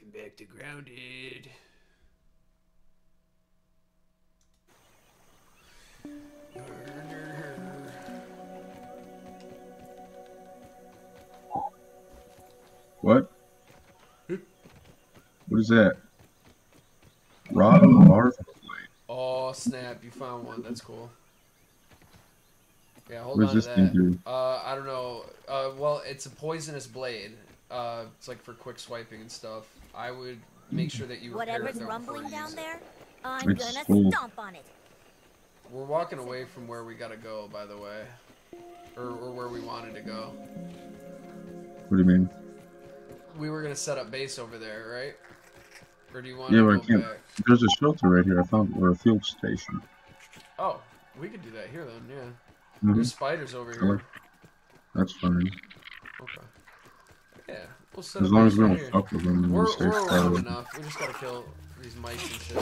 Welcome back to Grounded. What? What is that? Rod of larva blade. Oh snap! You found one. That's cool. Yeah, hold on to that. Uh, I don't know. Uh, well, it's a poisonous blade. Uh, it's like for quick swiping and stuff. I would make sure that you Whatever's it though before rumbling down use there, I'm It's gonna full. stomp on it. We're walking away from where we gotta go, by the way, or, or where we wanted to go. What do you mean? We were gonna set up base over there, right? Or do you want Yeah, to but I can't. back? There's a shelter right here. I found or a field station. Oh, we could do that here then. Yeah. Mhm. There's spiders over Sure. here. That's fine. Okay. Yeah, we'll set As long as we don't here. fuck with them, We're, we'll stay we're far around enough. We just gotta kill these mice and shit.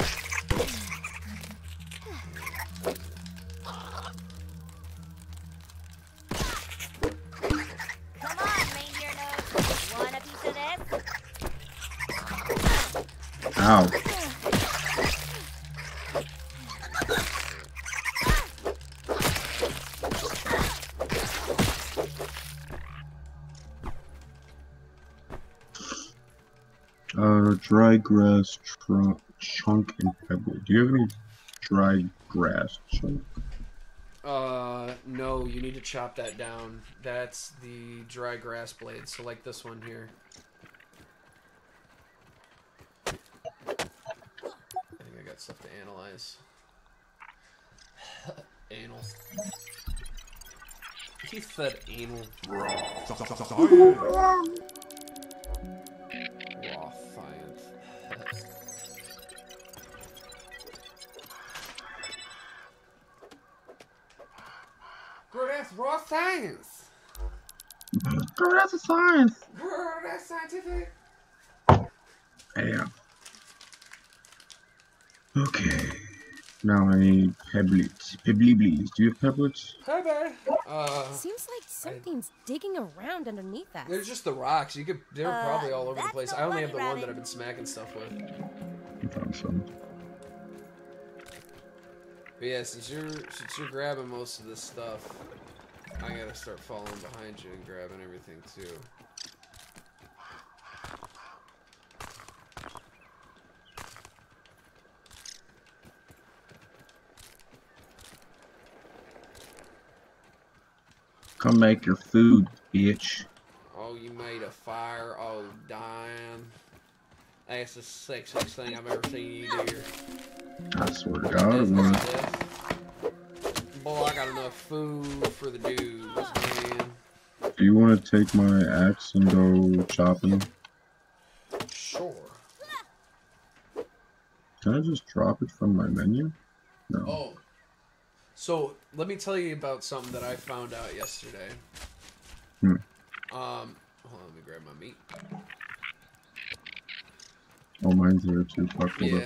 Come dry grass trunk, chunk and pebble. Do you have any dry grass chunk? Uh, no, you need to chop that down. That's the dry grass blade. So like this one here. I think I got stuff to analyze. anal. He said anal. Girl, that's raw science. Girl, that's a science. Girl, that's scientific. Damn. Okay. Now I need pebblets. Pebbliblies. Do you have pebblets? Hi, babe. Uh, Seems like something's digging around underneath that. they're just the rocks. You could. They're Uh, probably all over the place. I only have bunny the one that. I've been smacking stuff with. I found some. But yeah, since you're since you're grabbing most of this stuff, I gotta start following behind you and grabbing everything too. Come make your food, bitch. Oh, you made a fire. Oh, damn. That's the sexiest thing I've ever seen you do. I swear to God. man. Boy, I got enough food for the dudes, man. Do you want to take my axe and go chopping? Sure. Can I just drop it from my menu? No. Oh. So let me tell you about something that I found out yesterday. Hmm. Um, hold on, let me grab my meat. Oh, mine's there too. Fuck Yeah. up.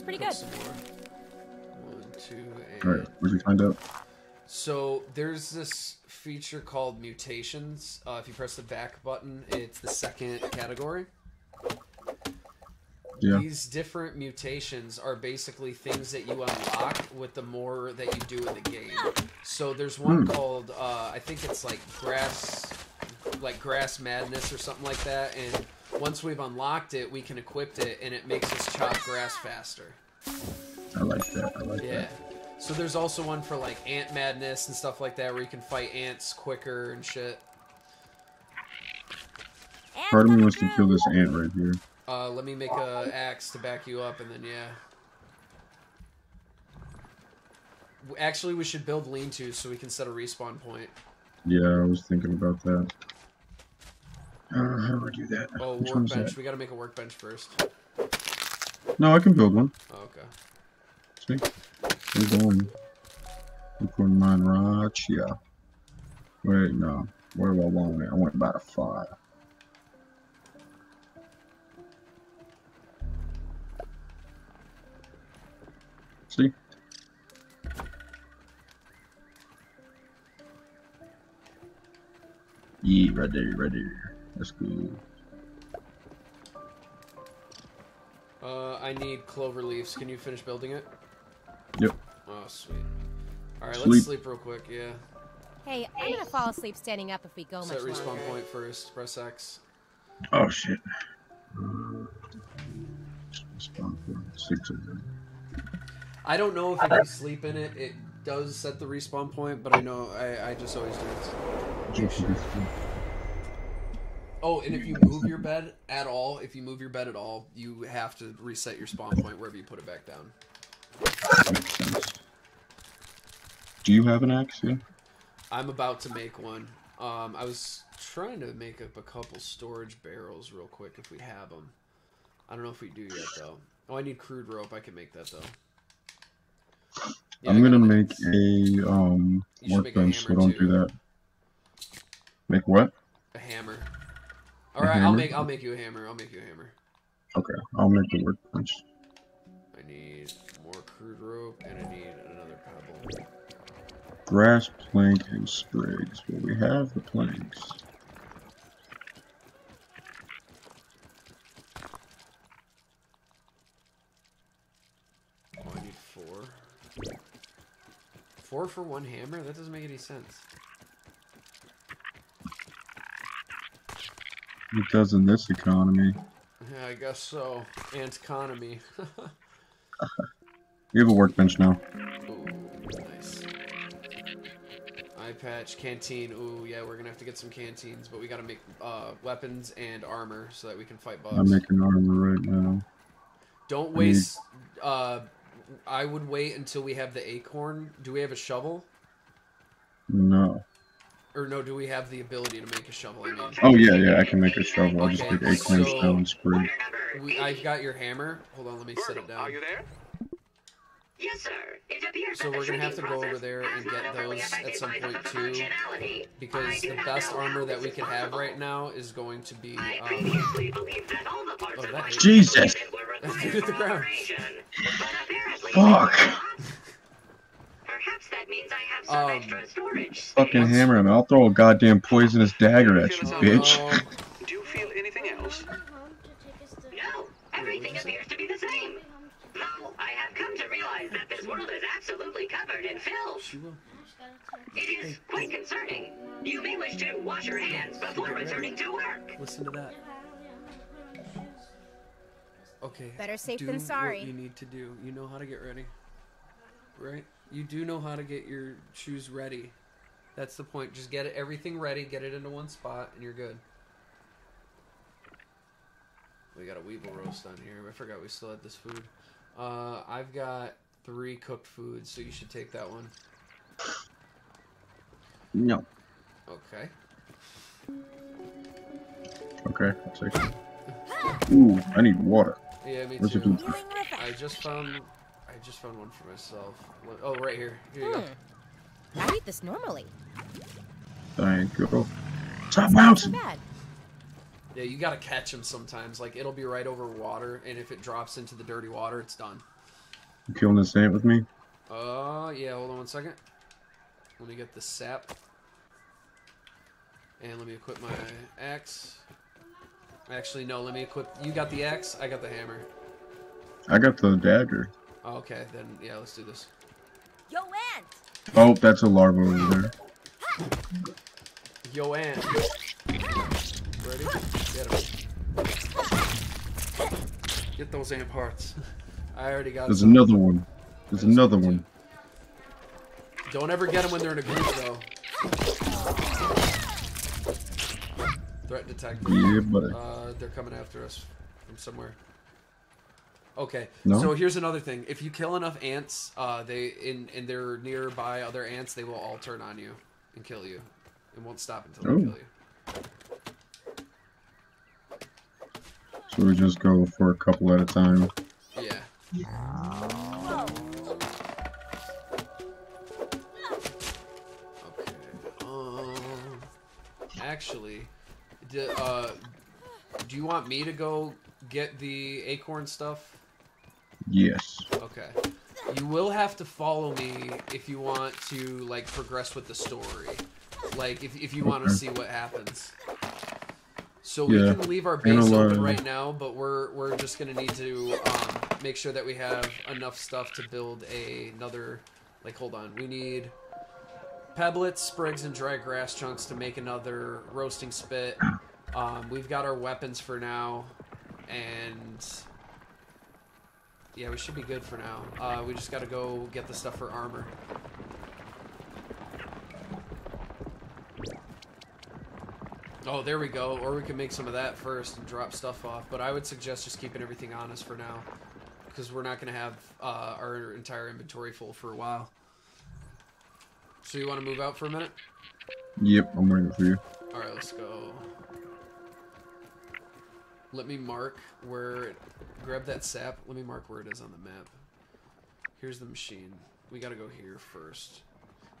Let me pretty good. Some more. One, two, and. Alright, what'd you find out? So there's this feature called mutations. Uh, if you press the back button, it's the second category. Yeah. These different mutations are basically things that you unlock with the more that you do in the game. So there's one Hmm. called uh, I think it's like grass, like grass madness or something like that. And once we've unlocked it, we can equip it, and it makes us chop grass faster. I like that. I like Yeah. that. So there's also one for like ant madness and stuff like that, where you can fight ants quicker and shit. And Part of me wants to kill this ant right here. Uh, let me make a axe to back you up, and then yeah. Actually, we should build lean-to so we can set a respawn point. Yeah, I was thinking about that. Uh, how do I do that? Oh, Which workbench. We gotta make a workbench first. No, I can build one. Oh, okay. See? We're going. I'm putting mine right here. Wait, no. Where do I want it? I went by the fire. See? Yeah, right there, right there. That's good. Uh, I need clover leaves. Can you finish building it? Yep. Oh, sweet. All right, let's sleep real quick. Yeah. Hey, I'm gonna fall asleep standing up if we go Set much respawn point first. Press X. Oh shit. Uh, Spawn point six of them. I don't know if if you sleep in it, it does set the respawn point, but I know I, I just always do it. Oh, and if you move your bed at all, if you move your bed at all, you have to reset your spawn point wherever you put it back down. Makes sense. Do you have an axe? Yeah. I'm about to make one. Um, I was trying to make up a couple storage barrels real quick if we have them. I don't know if we do yet though. Oh, I need crude rope. I can make that though. Yeah, I'm gonna make a um You should make a workbench, so don't too. do that. Make what? a hammer. All right, I'll make I'll make you a hammer. I'll make you a hammer. Okay, I'll make the workbench. I need more crude rope and I need another pebble. Grass, plank, and sprigs. Well, we have the planks. Oh, I need four. Four for one hammer? That doesn't make any sense. It does in this economy. Yeah, I guess so. Ant economy. We have a workbench now. Ooh, nice. Eye patch, canteen. Ooh, yeah, we're gonna have to get some canteens, but we gotta make uh, weapons and armor so that we can fight bugs. I'm making armor right now. Don't need- waste. Uh, I would wait until we have the acorn. Do we have a shovel? No. Or no, do we have the ability to make a shovel? I mean, Oh yeah, yeah, I can make a shovel. I'll just Okay, take acorns so- down and sprig. we, I've got your hammer. Hold on, let me set it down. are you there? Yes, sir. It appears So we're gonna have to go over there and get those at some point, too. Because the best armor that we is can have right now is going to be. Um, previously believed that all the parts Oh, that. Jesus! equipment were That required hit the ground. operation, but apparently Fuck. they were not. Perhaps that means I have some Um, extra storage space. Fucking hammer him. I'll throw a goddamn poisonous dagger at you, bitch. no. Do you feel anything else? No, everything appears to be the same. Though I have come to realize that this world is absolutely covered in filth. It is quite concerning. You may wish to wash your hands before returning to work. Listen to that. Okay. Better safe do than sorry. What you need to do. You know how to get ready, right? You do know how to get your shoes ready. That's the point. Just get it, everything ready. Get it into one spot, and you're good. We got a weevil roast on here. I forgot we still had this food. Uh, I've got three cooked foods, so you should take that one. No. Okay. Okay, I'll take it. Ooh, I need water. Yeah, me Where's too. I just found. I just found one for myself. Oh, right here. Here you go. Hmm. I eat this normally. Thank you. Stop Not bouncing! bad. Yeah, you gotta catch them sometimes. Like it'll be right over water, and if it drops into the dirty water, it's done. You killing this ant with me? Uh, yeah. Hold on one second. Let me get the sap, and let me equip my axe. Actually, no. Let me equip. You got the axe. I got the hammer. I got the dagger. Oh, okay, then yeah, let's do this. Yo, Ant! Oh, that's a larva over there. Yo, Ant. Ready? Get him. Get those ant parts. I already got. There's some. another one. There's another one. two. Don't ever get them when they're in a group, though. Threat detected. Yeah, buddy. Uh, they're coming after us from somewhere. Okay, No? so here's another thing. If you kill enough ants, uh, they in and they're nearby other ants, they will all turn on you and kill you, and won't stop until they Oh. kill you. So we just go for a couple at a time. Yeah. Okay. Um. Actually, d- uh, do you want me to go get the acorn stuff? Yes. Okay. You will have to follow me if you want to like progress with the story. Like if if you want to see what happens. So we can leave our base open right now, but we're we're just gonna need to um, make sure that we have enough stuff to build a, another. Like, hold on, we need pebblets, sprigs, and dry grass chunks to make another roasting spit. Um, we've got our weapons for now, and yeah, we should be good for now. Uh, we just got to go get the stuff for armor. Oh, there we go. Or we can make some of that first and drop stuff off. But I would suggest just keeping everything on us for now. Because we're not going to have uh, our entire inventory full for a while. So you want to move out for a minute? Yep, I'm waiting for you. Alright, let's go. Let me mark where... It, grab that sap. Let me mark where it is on the map. Here's the machine. We gotta go here first.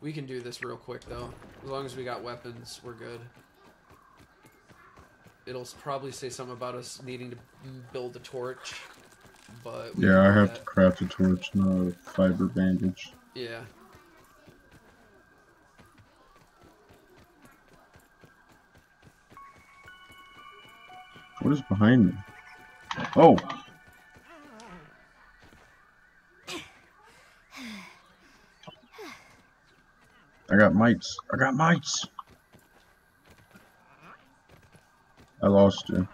We can do this real quick, though. As long as we got weapons, we're good. It'll probably say something about us needing to build a torch, but... Yeah, I have that. to craft a torch, not a fiber bandage. Yeah. What is behind me? Oh! I got mites. I got mites. I lost you.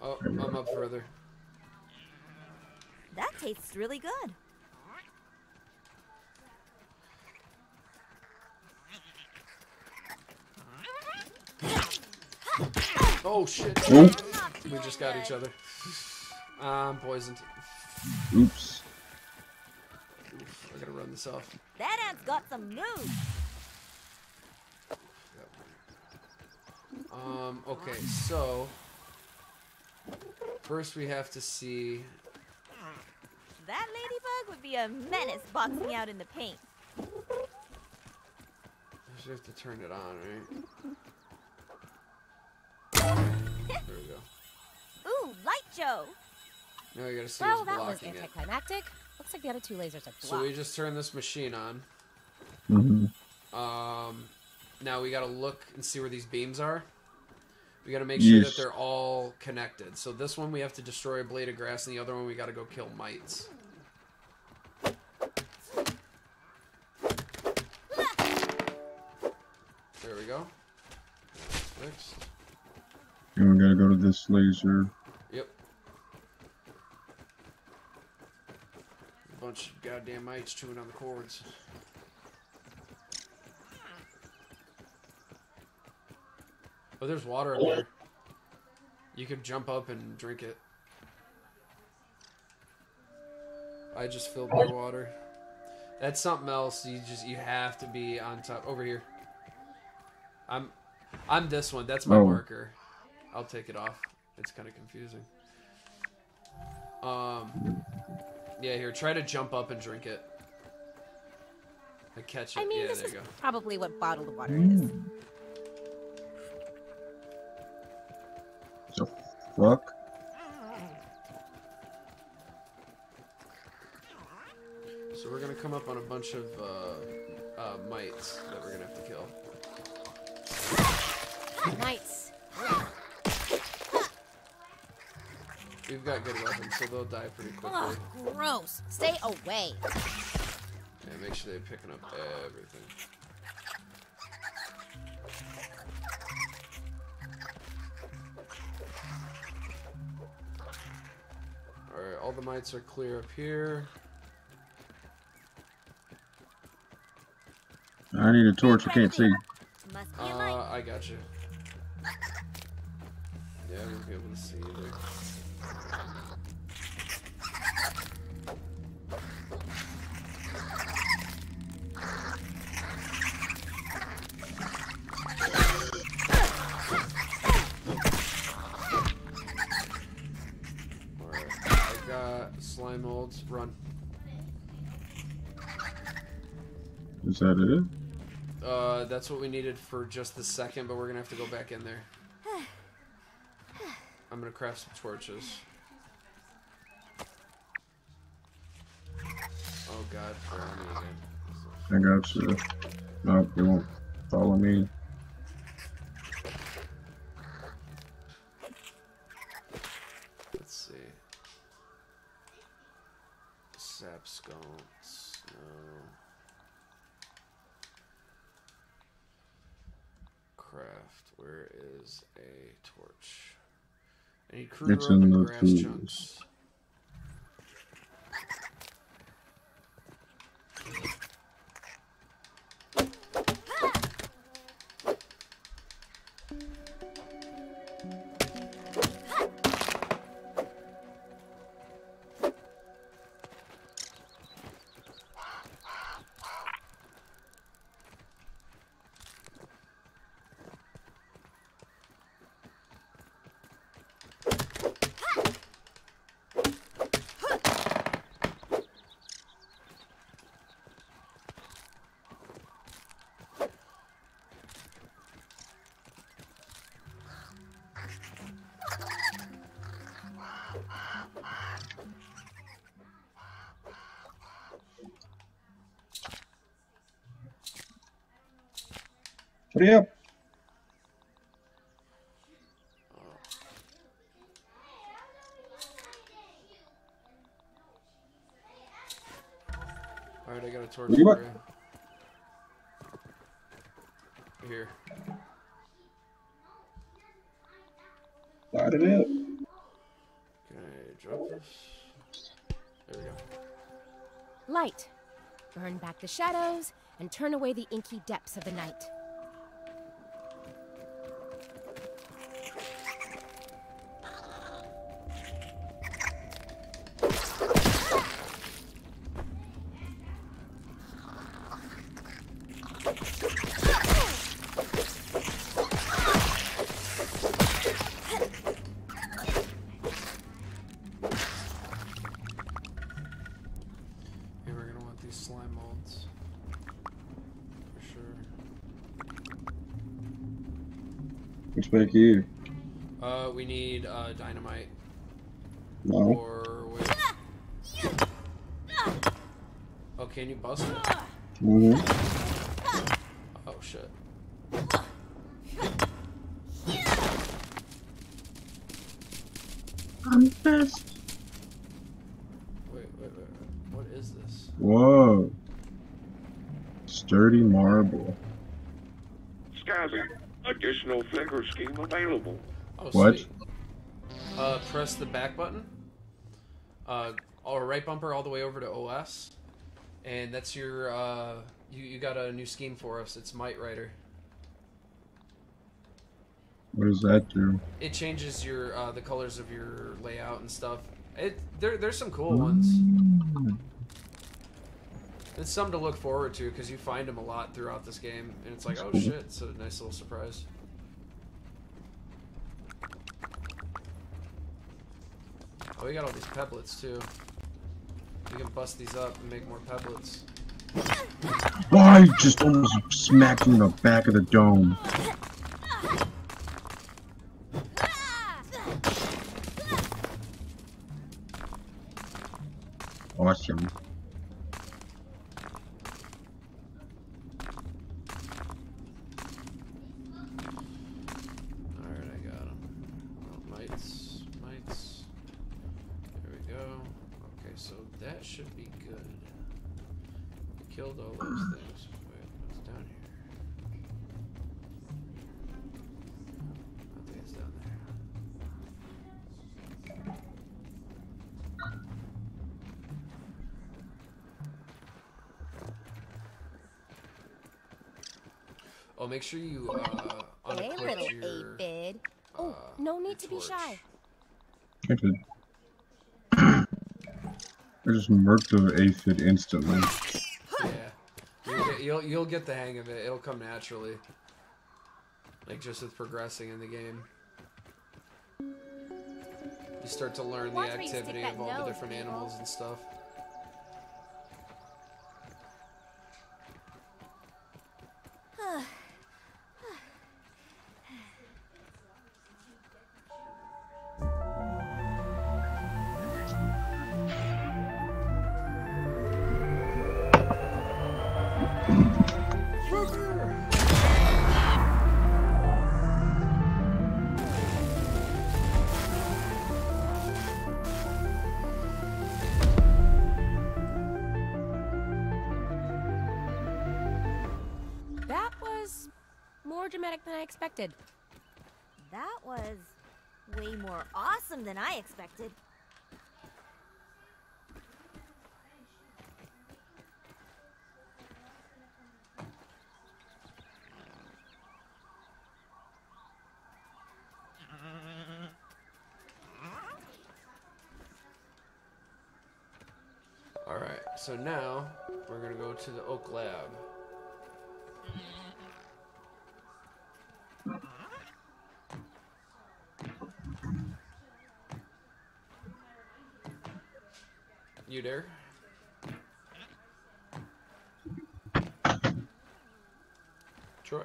Oh, I'm up further. That tastes really good. Oh, shit. Oh, We just got each other. I'm poisoned. oops. Oof, I gotta run this off. That ant's got some moves. Um, okay, so first we have to see That ladybug would be a menace boxing out in the paint. I should have to turn it on, right? There we go. Ooh, Light Joe. Now we gotta see Well, that was blocking it. anticlimactic. Looks like the other two lasers are blocked. So we just turn this machine on. hmm Um, now we gotta look and see where these beams are. We gotta make sure that they're all connected. So this one we have to destroy a blade of grass, and the other one we gotta go kill mites. There we go. That's fixed. And we gotta go to this laser. Yep. A bunch of goddamn mites chewing on the cords. Oh, there's water up there. You could jump up and drink it. I just filled my water. That's something else. You just you have to be on top over here. I'm I'm this one. That's my Oh. marker. I'll take it off. It's kind of confusing. Um Yeah, here, try to jump up and drink it. I catch it. I mean, yeah, this there is you go. probably what bottled water is. The fuck? So we're gonna come up on a bunch of uh, uh, mites that we're gonna have to kill. Nice. We've got good weapons, so they'll die pretty quickly. Ugh, gross. Stay away. Yeah, make sure they're picking up everything. Alright, all the mites are clear up here. I need a torch. I can't see. Must Uh. I got you. Yeah, I won't be able to see either. Alright, I got slime molds. Run. Is that it? Uh, that's what we needed for just the second, but we're gonna have to go back in there. I'm gonna craft some torches. Oh god, I got you. No, you won't follow me. Let's see. Sap sconce. No. Craft. Where is a torch? I need it's in the grass trees. chunks. Hurry up. Alright, I got a torch You for you. Here. Light it up. Can I drop this? There we go. Light. Burn back the shadows and turn away the inky depths of the night. What's back here? Uh, we need uh, dynamite. No. Or wait. Oh, can you bust it? Mm-hmm. Oh shit. I'm best. Wait, wait, wait, wait. What is this? Whoa. Sturdy marble. Scabby, additional flavor scheme available. Oh, What? sweet. Uh, press the back button. Uh, or right bumper all the way over to OS, and that's your. Uh, you you got a new scheme for us. It's Might Rider. What does that do? It changes your uh, the colors of your layout and stuff. It there there's some cool ones. Mm. It's something to look forward to because you find them a lot throughout this game, and it's like, oh shit, it's a nice little surprise. Oh, we got all these pebblets too. We can bust these up and make more pebblets. Why just almost smacked in the back of the dome. Make sure you uh, Hey, unequip little your. aphid. Oh, uh, no need to be torch. shy. I. I just murked the aphid instantly. Yeah, you'll get, you'll you'll get the hang of it. It'll come naturally, like just with progressing in the game. You start to learn the Watch where you stick activity of all the different animals and stuff. So now we're gonna go to the Oak Lab. You there? Troy?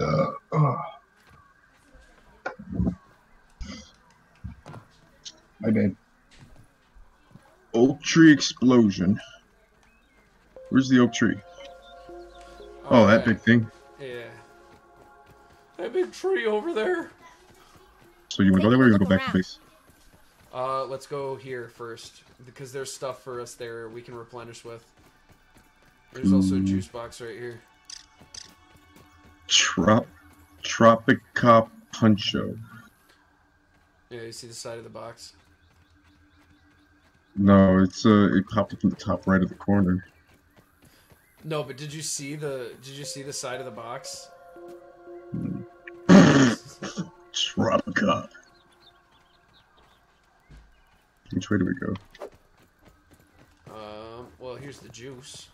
Uh, oh. My bad. Oak tree explosion. Where's the oak tree? Oh, that Alright, big thing. Yeah. That big tree over there. So you want to go Take that way a or go look back to base? Uh, let's go here first because there's stuff for us there we can replenish with. There's also a Mm. juice box right here. Trop, Tropica Puncho. Yeah, you see the side of the box. No, it's uh, it popped up in the top right of the corner. No, but did you see the did you see the side of the box? Tropica. Which way do we go? Um, well, here's the juice.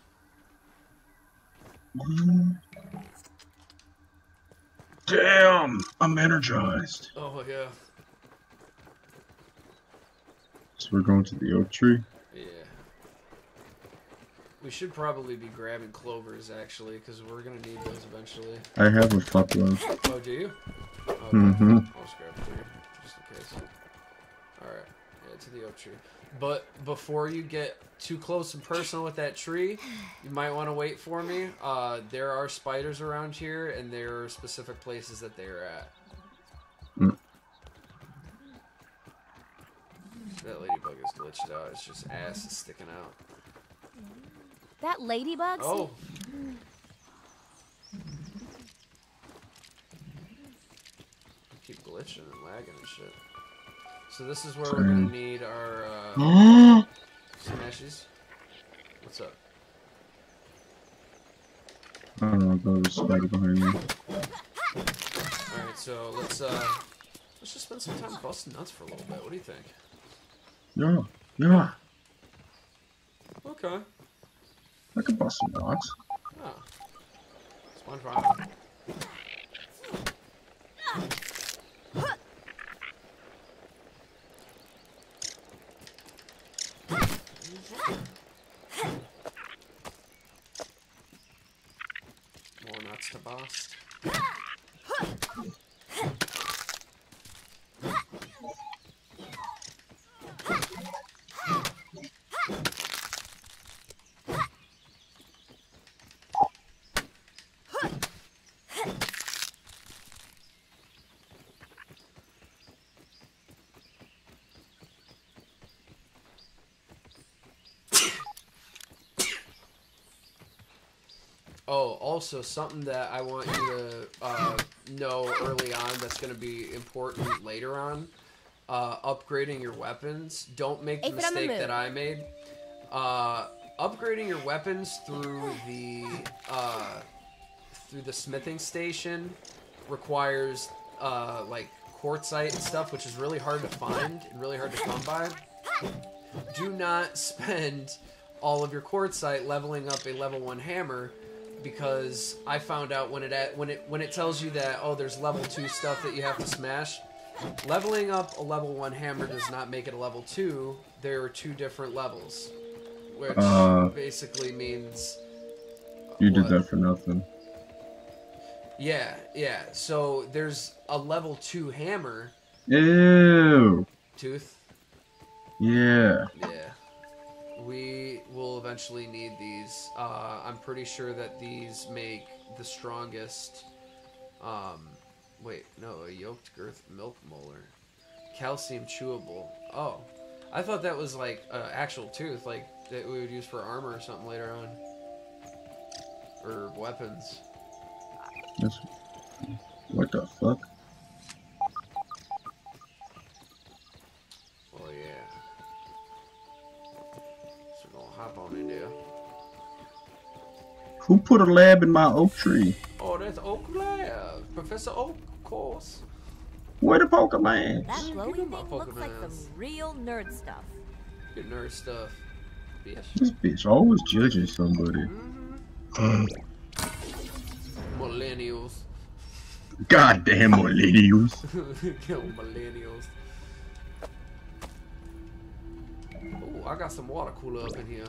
Damn, I'm energized. Oh yeah, So we're going to the oak tree. yeah. We should probably be grabbing clovers actually, because we're gonna need those eventually. I have a fuckload. Oh, do you? Okay. Mm-hmm. I'll just grab three, just in case. Alright, yeah, to the oak tree. But before you get too close and personal with that tree, you might want to wait for me. Uh, there are spiders around here, and there are specific places that they are at. That ladybug is glitched out. It's just ass is sticking out. That ladybug? Oh! I keep glitching and lagging and shit. So this is where we're gonna need our uh, smashes. What's up? I don't know, there was a spider behind me. Alright, so let's uh let's just spend some time busting nuts for a little bit. What do you think? Yeah, yeah, Okay. I can bust some knots. Oh. Ah. SpongeBob. More nuts to bust. Oh, also something that I want you to uh, know early on that's going to be important later on. Uh, upgrading your weapons. Don't make the the mistake moon. that I made. Uh, upgrading your weapons through the uh, through the smithing station requires uh, like quartzite and stuff, which is really hard to find and really hard to come by. Do not spend all of your quartzite leveling up a level one hammer because I found out when it at, when it when it tells you that oh there's level two stuff that you have to smash. Leveling up a level one hammer does not make it a level two. There are two different levels, which Uh. basically means You did that for nothing. yeah yeah. So there's a level two hammer Ew. tooth. Yeah. Yeah. We will eventually need these. Uh, I'm pretty sure that these make the strongest. Um, wait, no, a yoked girth milk molar. Calcium chewable. Oh. I thought that was like an actual tooth, like that we would use for armor or something later on. Or weapons. That's What the fuck? Hop on in there. Who put a lab in my oak tree? Oh, that's Oak Lab. Professor Oak, of course. Where the Pokemon? That Give glowy thing looks like some real nerd stuff. Good nerd stuff. Bitch. This bitch always judging somebody. Mm-hmm. Millennials. Goddamn millennials. Yo, millennials. Ooh, I got some water cooler up in here.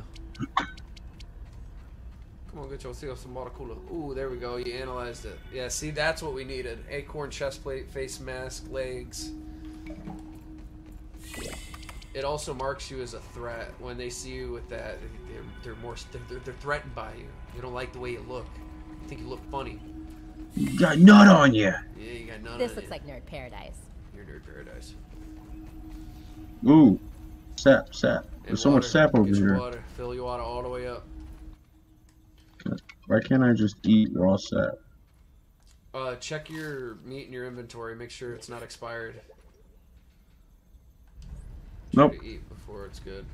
Come on, get yourself some water cooler. Ooh, there we go. You analyzed it. Yeah, see, that's what we needed. Acorn chest plate, face mask, legs. It also marks you as a threat. When they see you with that, they're, they're more they're, they're threatened by you. They don't like the way you look. They think you look funny. You got nut on you. Yeah, you got nut This on looks like nerd paradise. You're nerd paradise. Ooh. Sap, sap. And There's so much sap over Get here. Water. Fill your water all the way up. Why can't I just eat raw sap? Uh, check your meat in your inventory. Make sure it's not expired. Try Nope. to eat before it's good.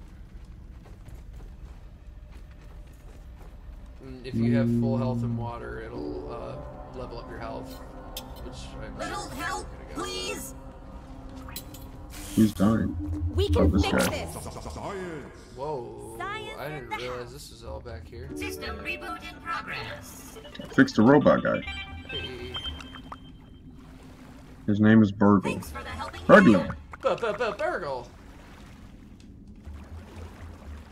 And if you have full health and water, it'll uh, level up your health. Which I'm Little sure help, gonna go. please. Who's dying? We Oh, can this fix guy. this. Whoa! Science I didn't realize this was all back here. System reboot in progress. Fix the robot guy. Hey. His name is BURG.L. Thanks for the helping BURG.L. BURG.L.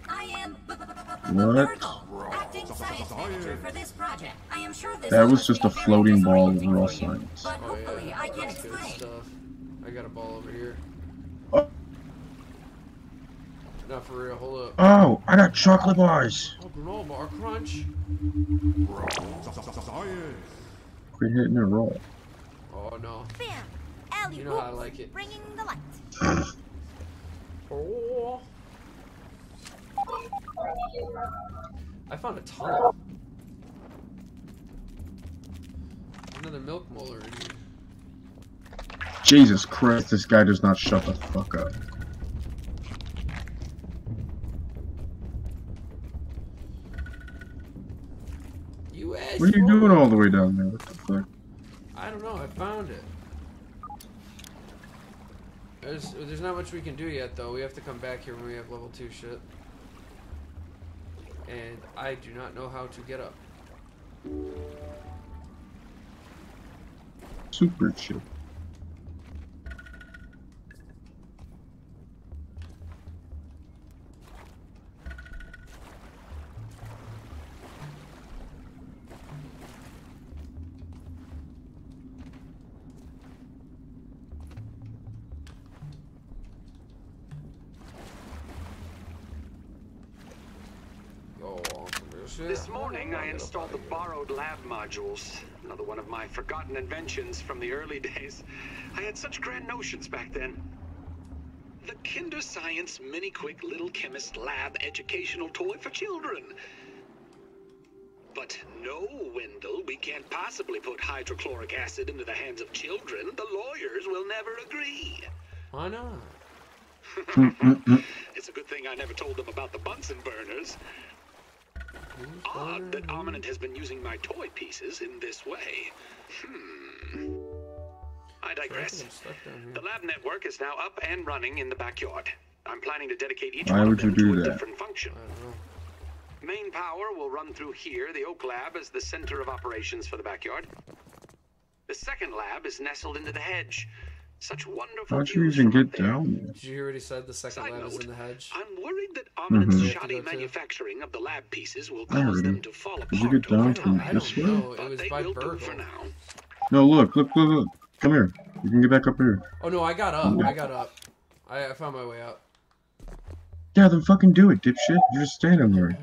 I am B- B-? BURG.L, acting science manager for this project. I am sure this That was just a floating ball of disappointing raw science. But Oh yeah, I can explain. I got a ball over here. Oh. Not for real. Hold up. Oh, I got chocolate bars. Oh, granola bar crunch. Quit hitting it raw. Oh no. Bam! Alley You know how I like it. Bringing the light. Oh. I found a tunnel. Another milk molar in here. Jesus Christ, this guy does not shut the fuck up. What are you doing all the way down there? What the fuck? I don't know. I found it. There's, there's not much we can do yet, though. We have to come back here when we have level 2 shit. And I do not know how to get up. Super chip. This morning, I installed the borrowed lab modules. Another one of my forgotten inventions from the early days. I had such grand notions back then. The Kinder Science Mini Quick Little Chemist Lab educational toy for children. But no, Wendell, we can't possibly put hydrochloric acid into the hands of children. The lawyers will never agree. Why not? It's a good thing I never told them about the Bunsen burners. Who's Odd that burning? Ominent has been using my toy pieces in this way. Hmm. I I digress. I'm stuck down here. The lab network is now up and running in the backyard. I'm planning to dedicate each Why one would of you them to a that? different function. I don't know. Main power will run through here. The Oak Lab is the center of operations for the backyard. The second lab is nestled into the hedge. Such wonderful How'd you even get there. down there? Did you hear what he said? The second Side lab is in the hedge. I'm worried that Ominent's Mhm. shoddy Have to go too. manufacturing of the lab pieces will I cause them to fall apart Did you get down I don't, this way? know. It was by will do for now. No, look, look, look, look. Come here. You can get back up here. Oh no, I got up. I got up. I, I found my way out. Yeah, then fucking do it, dipshit. You're just standing there.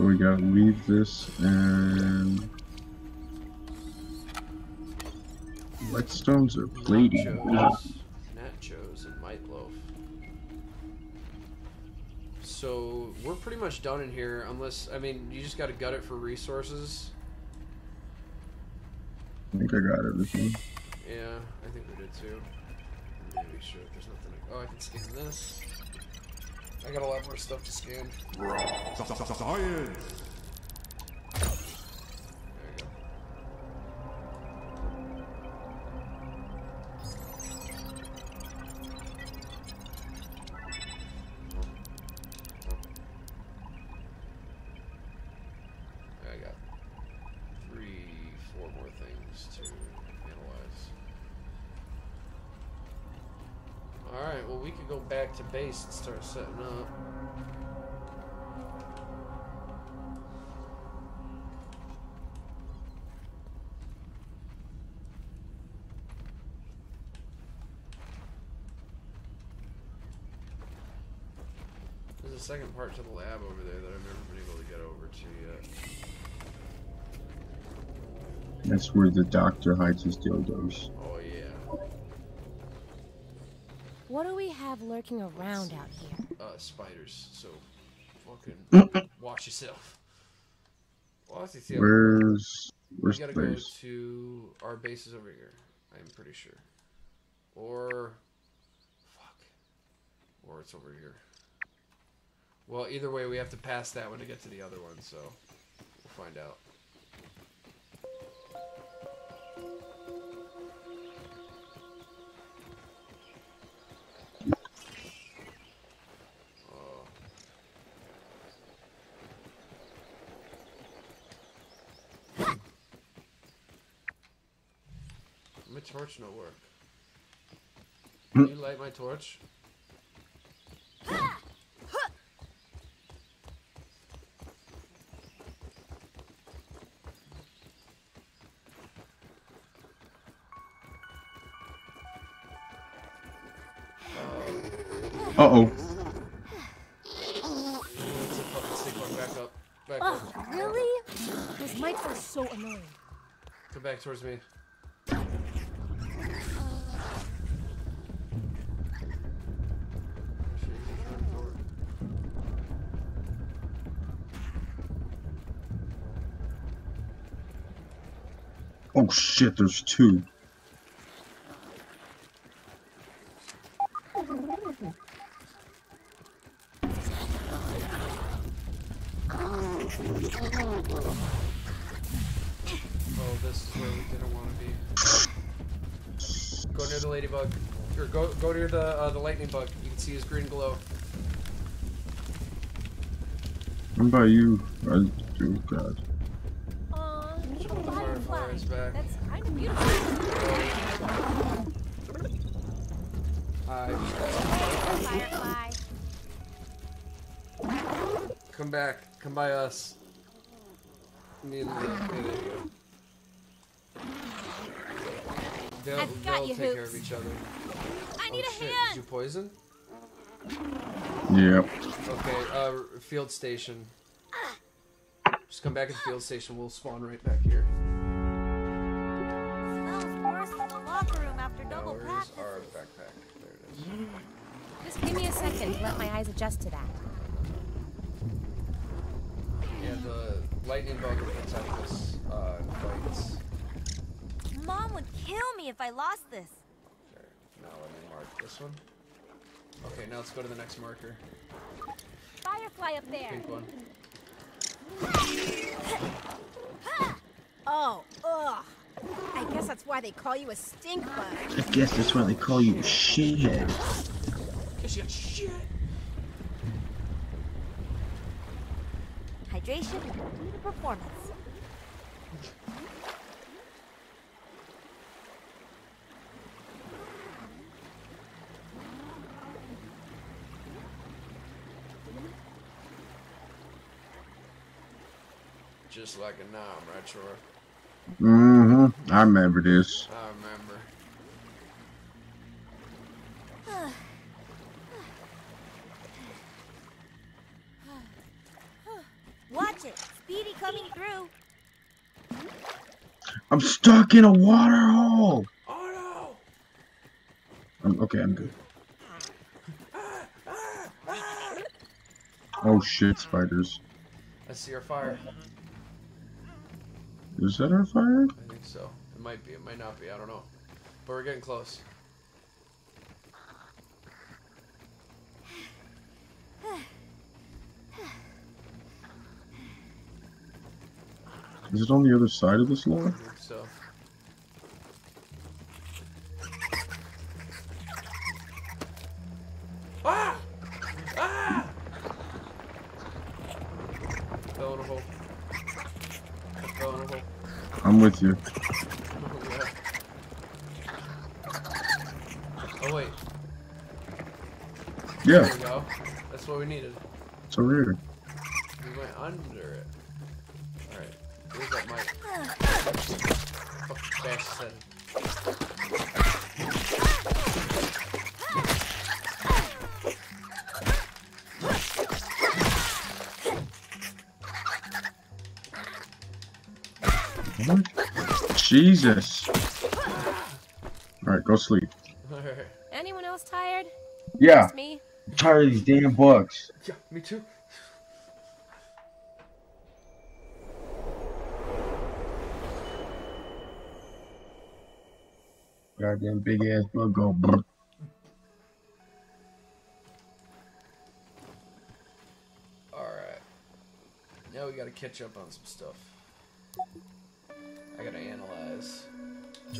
So we gotta leave this and whetstones are plating. Nachos, nachos, and meatloaf. So we're pretty much done in here, unless I mean you just got to gut it for resources. I think I got everything. Yeah, I think we did too. Let me make sure there's nothing. Oh, I can scan this. I got a lot more stuff to scan. Raw Science. Base and start setting up. There's a second part to the lab over there that I've never been able to get over to yet. That's where the doctor hides his dildos. What do we have lurking around out here? Uh, spiders. So, fucking watch yourself. Watch yourself. Where's we where's gotta the go base? to our base is over here. I'm pretty sure. Or, fuck. Or it's over here. Well, either way, we have to pass that one to get to the other one. So, we'll find out. Torch no work. Can you light my torch? Uh oh. It's a fucking stick one. Back up. Back Oh, up. really? Those mites are so annoying. Come back towards me. Oh shit, there's two. Oh, this is where we didn't want to be. Go near the ladybug. Or go go near the uh, the lightning bug. You can see his green glow. What about you? I, do, god. Come back. Come by us. Near the, yeah, there you go. They'll, I've got they'll you, take care of each other. I need oh, a shit. Did hand. you poison? Yep. Okay, uh, field station. Just come back at the field station. We'll spawn right back here. Smells worse than the locker room after double where's practice. our backpack? There it is. Just give me a second to let my eyes adjust to that. Yeah, the lightning bug inside of this uh, fights. Mom would kill me if I lost this. Okay, now let me mark this one. Okay, now let's go to the next marker. Firefly up there. Pink one. Oh, ugh. I guess that's why they call you a stink bug. I guess that's why they call you a shithead. Cause you got shit. Hydration and key to performance. Just like a nom, right, Troy? Mm-hmm. I remember this. I remember. Watch it. Speedy coming through. I'm stuck in a water hole. Oh I'm, okay, I'm good. Oh shit, spiders. I see our fire. Is that our fire? I think so. It might be. It might not be. I don't know. But we're getting close. Is it on the other side of this I law? think so. Ah! Ah! Fell in a hole. I fell in a hole. I'm with you. Oh. Oh wait, Yeah, there we go. That's what we needed. it's over Jesus. Alright, go sleep. Anyone else tired? Yeah, Just me? I'm tired of these damn bugs. Yeah, me too. Goddamn big ass bug go. brr. Alright. Now we gotta catch up on some stuff.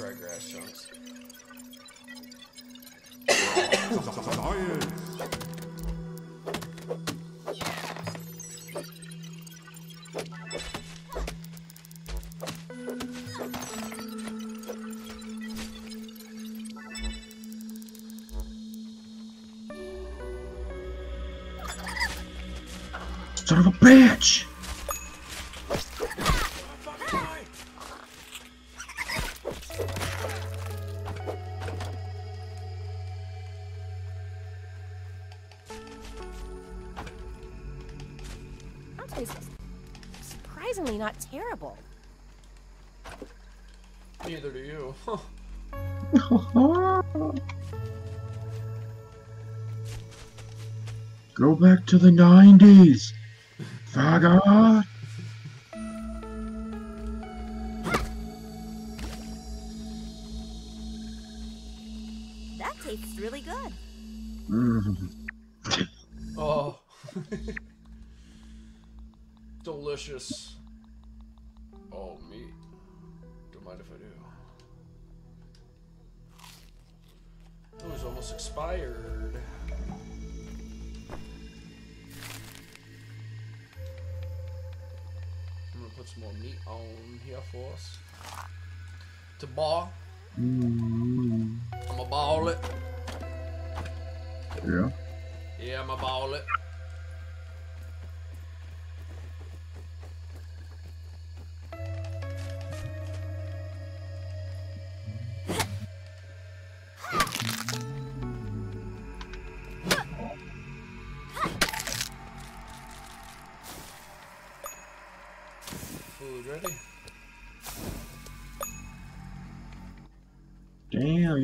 Dry grass chunks. Son Go back to the 90s!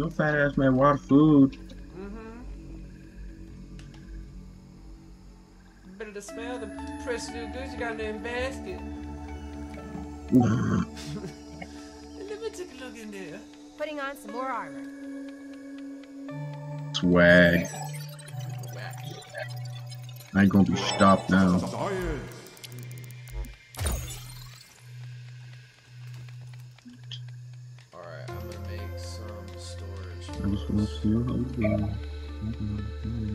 Damn, your fat ass made a lot of food. Mm-hmm. Better to smell the precious little goods you got in that basket. Let me take a look in there. Putting on some more armor. Swag. I ain't gonna be stopped now. Alright, I just wanna see how.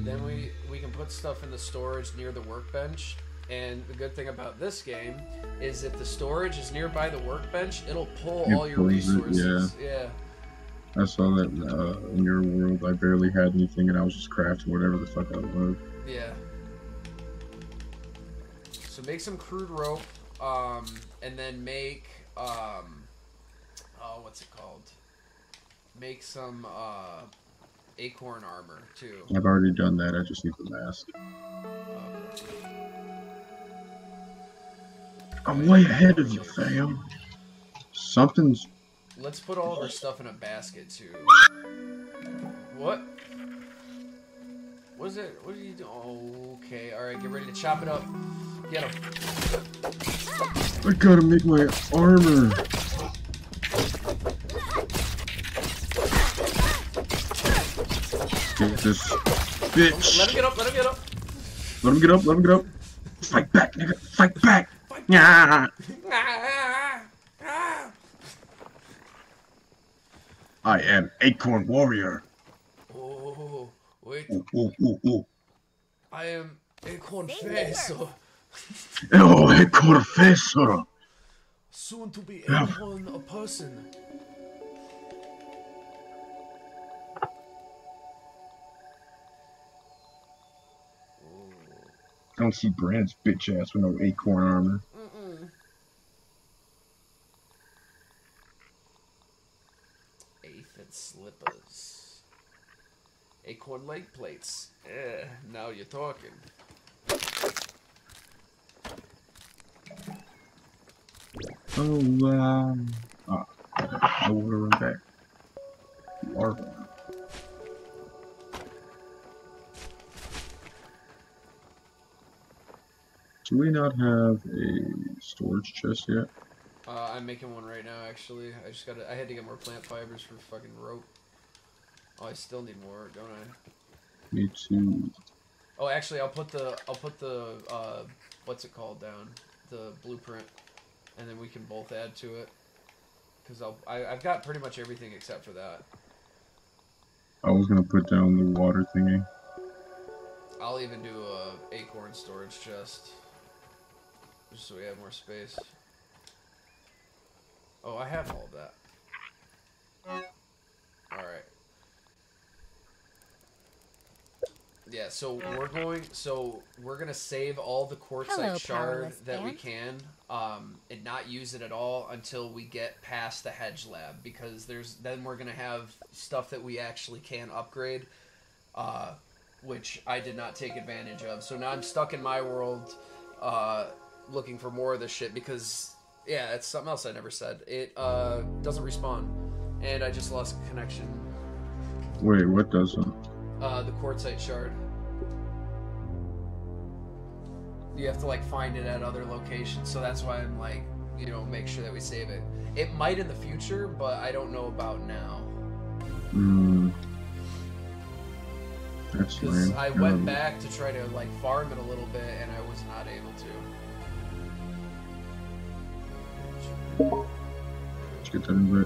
Then we we can put stuff in the storage near the workbench. And the good thing about this game is if the storage is nearby the workbench, it'll pull It all your pulls it, resources. yeah. I saw that uh, in your world. I barely had anything, and I was just crafting whatever the fuck I was. Yeah. So make some crude rope, um, and then make um, oh, what's it called? Make some uh, acorn armor too. I've already done that. I just need the mask. I'm way ahead of you, fam. Something's. Let's put all of our stuff in a basket too. What? What is it? What are you doing? Okay, alright, get ready to chop it up. Get him. I gotta make my armor. This bitch. Let him get up, let him get up. Let him get up. Let him get up. Fight back, nigga. Fight back. Yeah. I am Acorn Warrior. Oh, wait. Ooh, ooh, ooh, ooh. I am Acorn Same Face, here. so Oh, Acorn Facer. soon to be Yeah. Acorn a person. I don't see Brand's bitch ass with no acorn armor. Aphid slippers. Acorn leg plates. Eh, now you're talking. Oh, um. Ah, I will run back. Larva. Do we not have a storage chest yet? Uh, I'm making one right now, actually. I just gotta. I had to get more plant fibers for fucking rope. Oh, I still need more, don't I? Me too. Oh, actually, I'll put the. I'll put the. Uh, what's it called down? The blueprint, and then we can both add to it. Cause I'll. I, I've got pretty much everything except for that. I was gonna put down the water thingy. I'll even do a acorn storage chest. Just so we have more space. Oh, I have all of that. Alright. Yeah, so we're going so we're gonna save all the quartzite Hello, shard that we can, um, and not use it at all until we get past the hedge lab because there's then we're gonna have stuff that we actually can upgrade. Uh, which I did not take advantage of. So now I'm stuck in my world, uh, looking for more of this shit because, yeah, it's something else I never said. It uh, doesn't respawn, and I just lost connection. Wait, what doesn't? Uh, the quartzite shard. You have to like find it at other locations, so that's why I'm like, you know, make sure that we save it. It might in the future, but I don't know about now. Hmm. That's lame. I Um, went back to try to like farm it a little bit, and I was not able to. Let's get that there.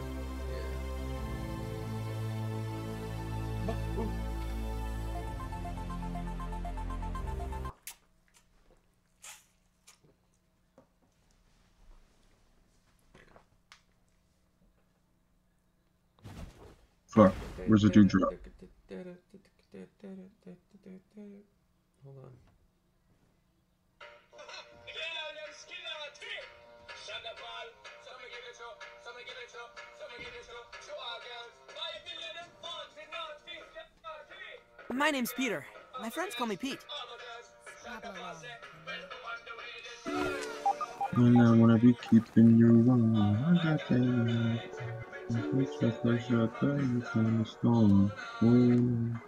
Fuck. Where's the dude drop? Hold on. My name's Peter. My friends call me Pete. And I wanna be keeping you warm. I got that. It's just like shut down from the storm. Oh.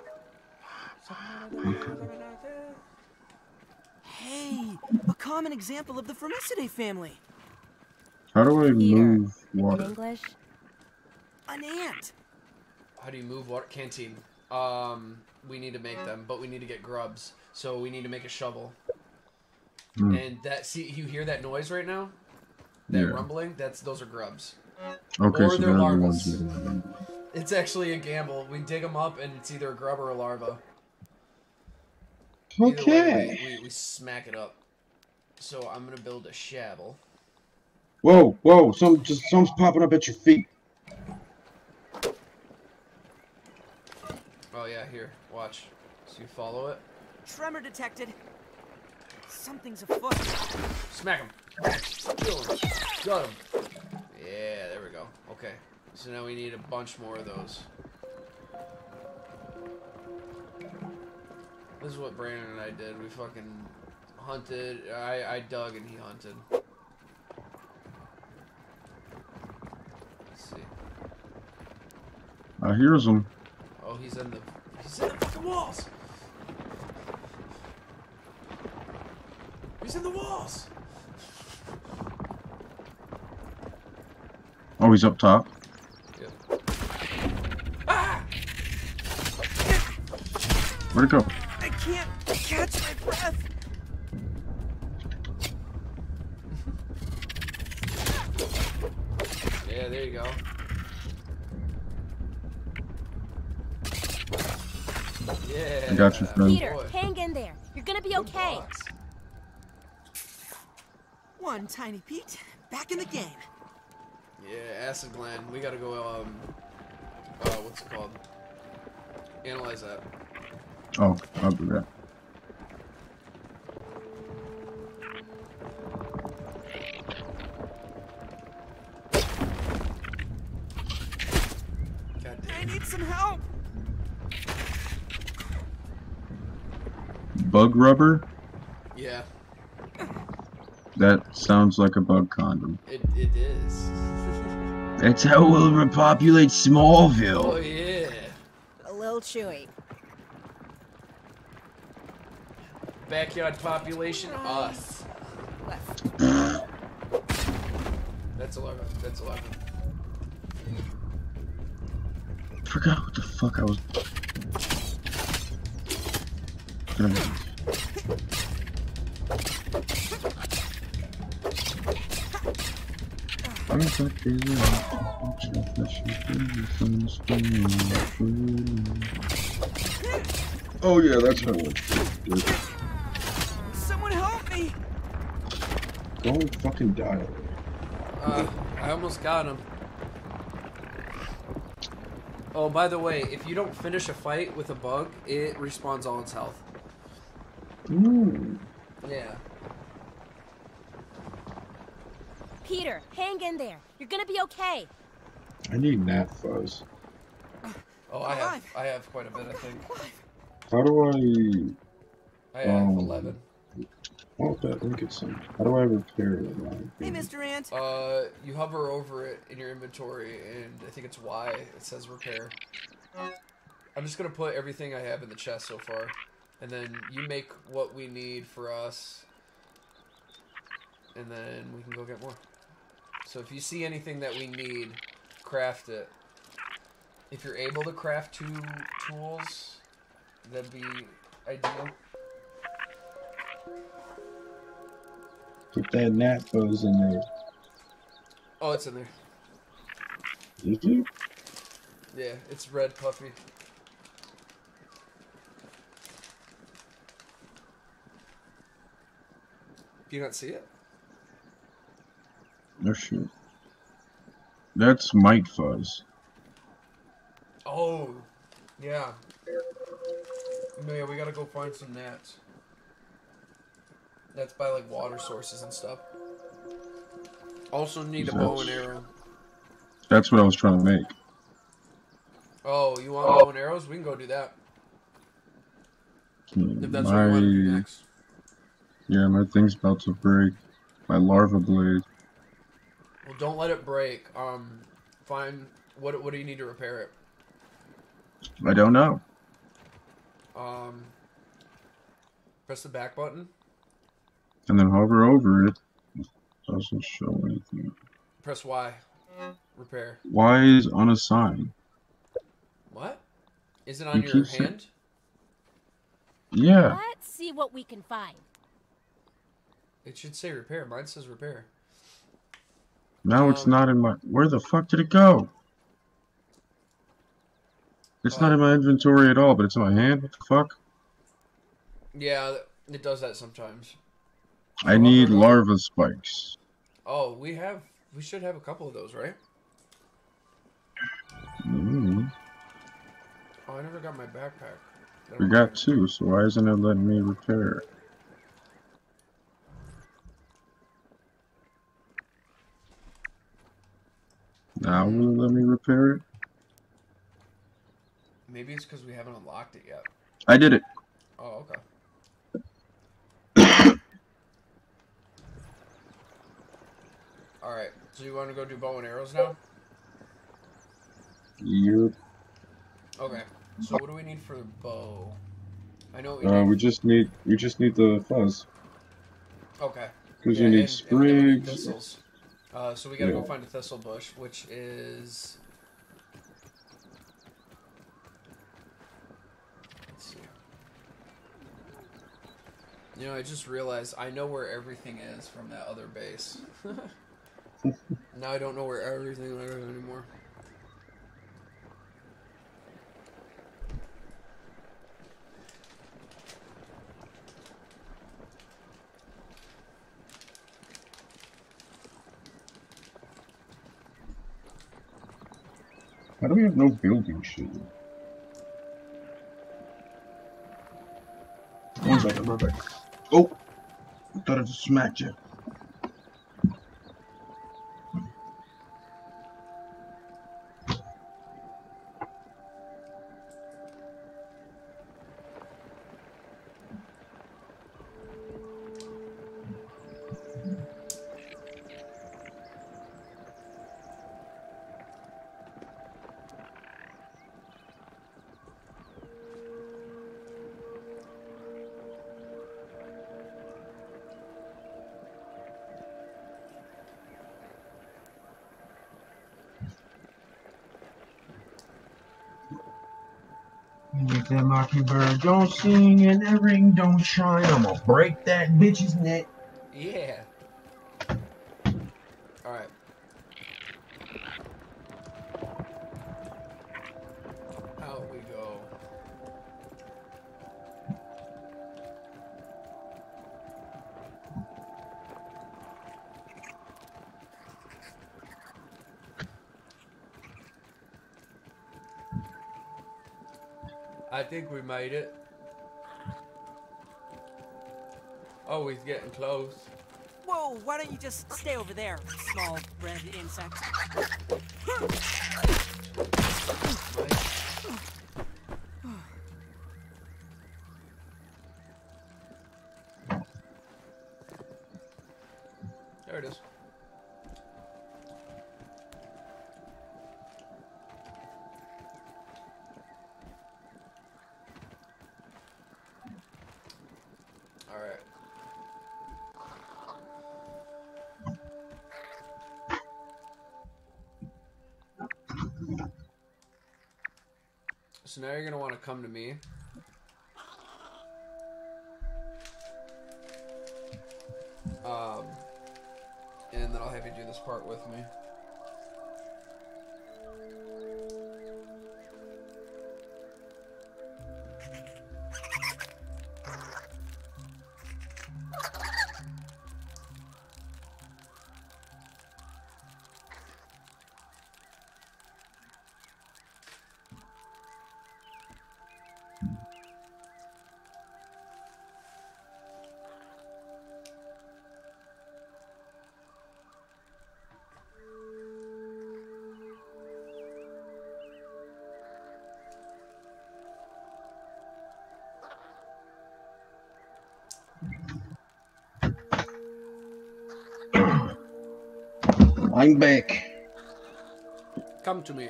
Okay. Hey, a common example of the Formicidae family. How do I Peter. move In water? English? An ant. How do you move water? Canteen. Um, we need to make them, but we need to get grubs. So we need to make a shovel. Hmm. And that, see, you hear that noise right now? That Yeah. rumbling? That's those are grubs. Okay, or so they're they're the larvas. It's actually a gamble. We dig them up, and it's either a grub or a larva. Okay. we, we, we smack it up. So I'm gonna build a shovel. Whoa, whoa! Some just something's popping up at your feet. Oh, yeah, here, watch. So you follow it. Tremor detected. Something's afoot. Smack him. Kill him. Got him. Yeah, there we go. Okay. So now we need a bunch more of those. This is what Brandon and I did. We fucking hunted. I, I dug and he hunted. Let's see. I hears them. Oh, he's in the He's in the fucking walls! He's in the walls! Oh, he's up top. Ah! Where'd it go? I can't catch my breath! Got you, friend. Peter, hang in there. You're gonna be okay. One tiny Pete, back in the game. Yeah, acid gland. We gotta go. Um. Uh, what's it called? Analyze that. Oh, I'll do that. Bug rubber? Yeah, That sounds like a bug condom. it it is. That's how we'll repopulate Smallville. oh yeah. A little chewy. Backyard population, us. That's eleven. That's eleven. Forgot what the fuck I was. Hmm. Gonna- I'm back here. Oh yeah, that's how it works. Someone help me. Go and fucking die. Uh, I almost got him. Oh, by the way, if you don't finish a fight with a bug, it respawns all its health. Mm. Yeah. Peter, hang in there. You're gonna be okay. I need gnat fuzz. Oh, I have. I have quite a bit. I think. How do I? I have Um, eleven. Oh, that link it some. How do I repair it? Hey, Mr. Ant. Uh, you hover over it in your inventory, and I think it's Y. It says repair. I'm just gonna put everything I have in the chest so far, and then you make what we need for us, and then we can go get more. So if you see anything that we need, craft it. If you're able to craft two tools, that'd be ideal. Put that gnat fuzz in there. Oh, it's in there. Did you? Yeah, it's red puffy. Do you not see it? No shit. That's mite fuzz. Oh, yeah. No, yeah, we gotta go find some gnats. That's by like water sources and stuff. Also need a bow and arrow. That's what I was trying to make. Oh, you want bow and arrows? We can go do that. Hmm, If that's what you want to do next. Yeah, my thing's about to break. My larva blade. Well, don't let it break. Um, find what what do you need to repair it? I don't know. Um, press the back button. And then hover over it. Doesn't show anything. Press Y. Repair. Y is unassigned? What? Is it on You your keep sa- hand? Yeah. Let's see what we can find. It should say repair. Mine says repair. Now it's Um, not in my. Where the fuck did it go? It's not Uh, in my inventory at all, but it's in my hand. What the fuck? Yeah, it does that sometimes. I need larva spikes. Oh, we have. We should have a couple of those, right? Mm, Oh, I never got my backpack. We got two, so why isn't it letting me repair? it? Now will it let me repair it? Maybe it's because we haven't unlocked it yet. I did it. Oh, okay. All right. So you want to go do bow and arrows now? Yep. Okay. So what do we need for the bow? I know we Uh, we just need we just need the fuzz. Okay. Because Yeah, you need and- and need sprigs. Thistles. Uh, so we gotta go find a thistle bush, which is. Let's see. You know, I just realized I know where everything is from that other base. now I don't know where everything is anymore. How do we have no building shit? One second, back. Oh! I thought I just smacked you. That don't sing and that ring don't shine, I'm gonna break that bitch's neck. Think we made it. Oh, he's getting close. Whoa, why don't you just stay over there, small red insect? There it is. So now you're gonna want to come to me. Um, and then I'll have you do this part with me. I'm back. Come to me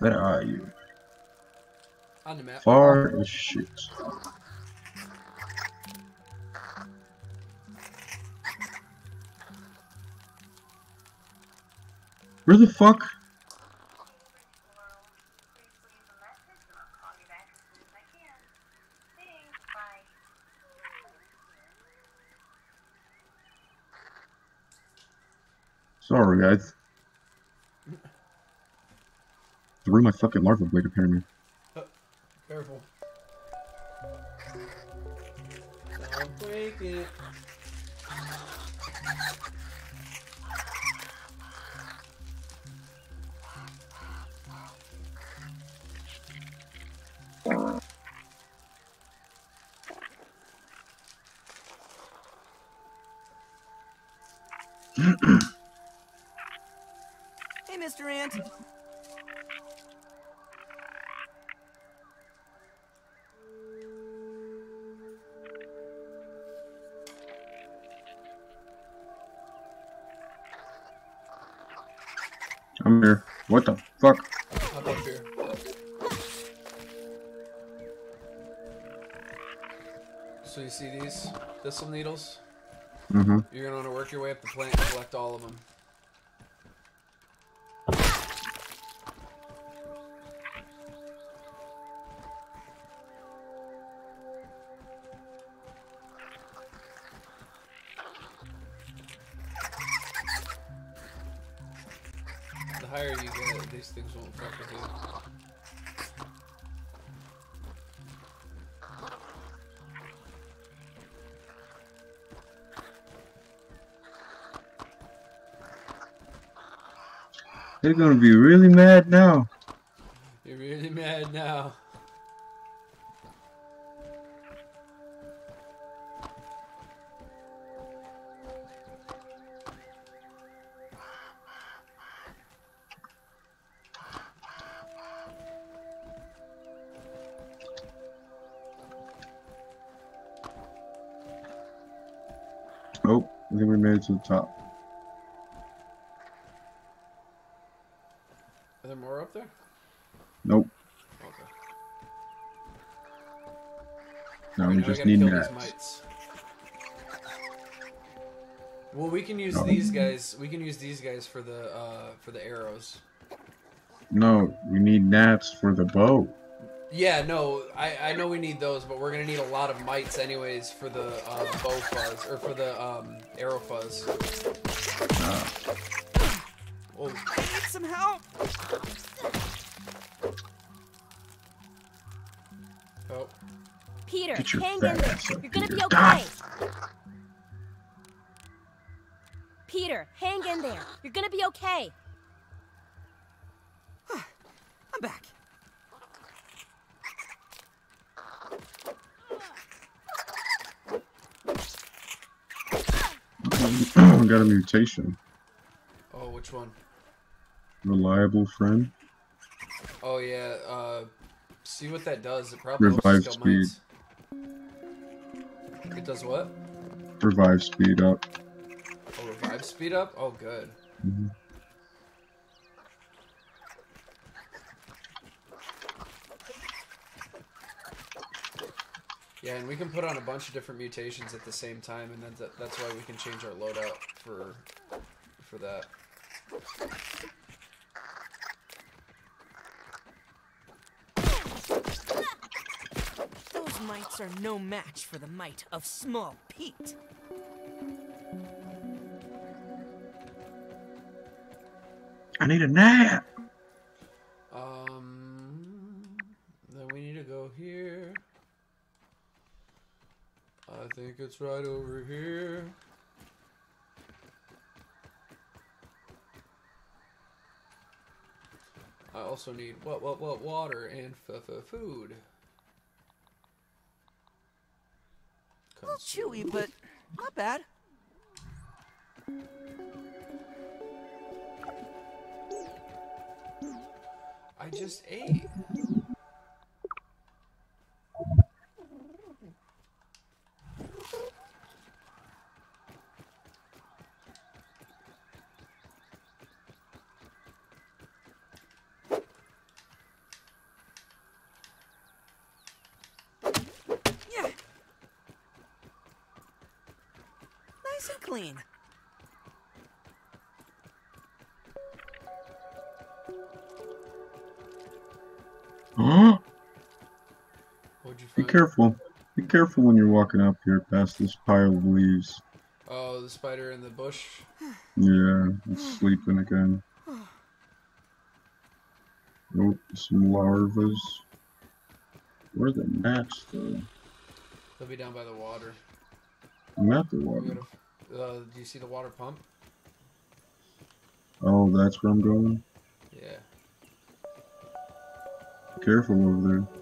Where are you? on the map. Far as shit. Where the fuck? Sorry, guys. Threw my fucking larva blade apparently. I'm here. What the fuck? Up up here. So you see these thistle needles? Mm-hmm. You're gonna want to work your way up the plant and collect all of them. They're gonna be really mad now. You're really mad now. Oh, I think we made it to the top. Gotta need kill gnats. these mites. Well, we can use Oh. these guys. We can use these guys for the uh, for the arrows. No, we need gnats for the bow. Yeah, no, I, I know we need those, but we're gonna need a lot of mites anyways for the uh, bow fuzz or for the um, arrow fuzz. Oh, I need some help. Peter, Get your hang in there. You're gonna be okay. Die. Peter, hang in there. You're gonna be okay. I'm back. Got a mutation. oh, which one? Reliable friend. Oh yeah, uh, see what that does. It probably helps Revive kill speed. mites. It does what? Revive speed up. Oh, revive speed up? Oh, good. Mhm. Yeah, and we can put on a bunch of different mutations at the same time, and then that's why we can change our loadout for for that. Those are no match for the might of Small Pete. I need a nap. Um, then we need to go here. I think it's right over here. I also need what what what water and f- f- food. A little chewy, but not bad. I just ate. Careful. Be careful when you're walking up here past this pile of leaves. Oh, the spider in the bush. Yeah, it's sleeping again. Nope, some larvas. Where are the gnats though? They'll be down by the water. I'm at the water. gotta, uh, do you see the water pump? Oh, that's where I'm going? Yeah. Careful over there.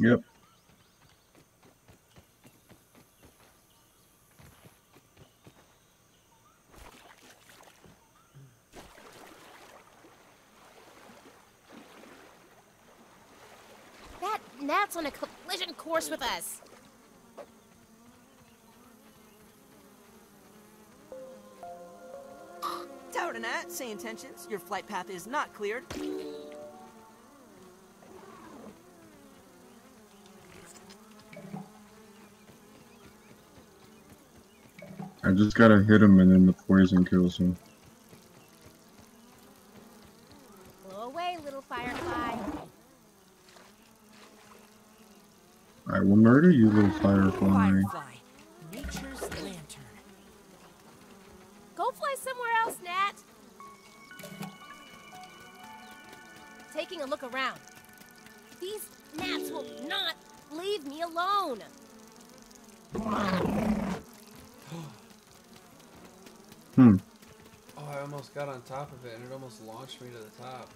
Yep. That gnat's on a collision course with us. Tower to gnat, say intentions. Your flight path is not cleared. I just gotta hit him and then the poison kills him. Launched me to the top.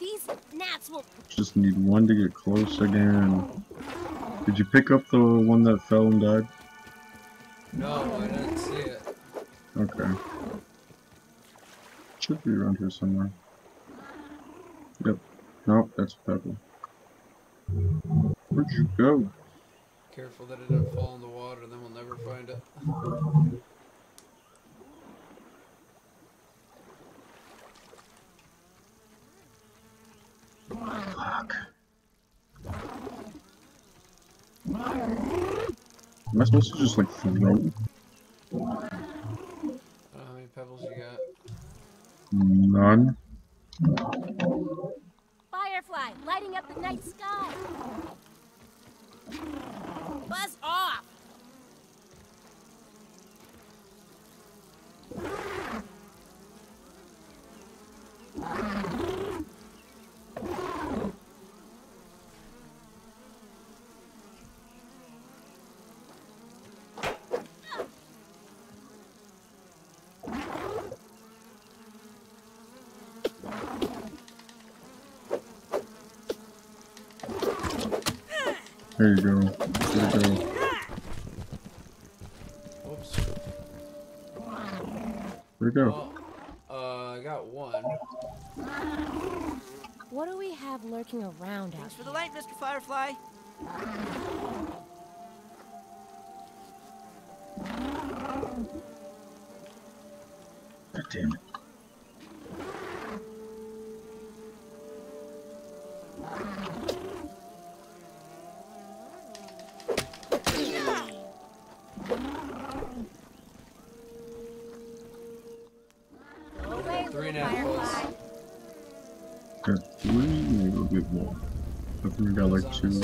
These gnats will. Just need one to get close again. Did you pick up the one that fell and died? No, I didn't see it. Okay. Should be around here somewhere. Yep. Nope, that's a Pebble. Where'd you go? Careful that it didn't fall in the water, then we'll never find it. Fuck. Am I supposed to just like throw? I don't know how many pebbles you got. None. Firefly, lighting up the night sky. Buzz off. There you go. There you go. Whoops. Where'd it go? Well, uh, I got one. What do we have lurking around out for the light, Mr. Firefly. God damn it. We got like two.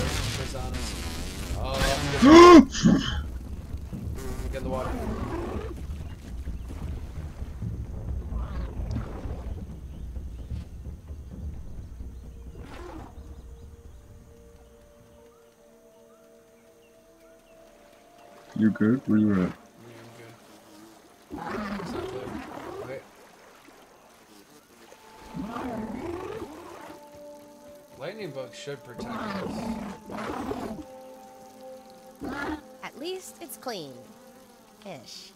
Uh, get in the water. you good? Where you at? Should protect us. At least it's clean. Ish.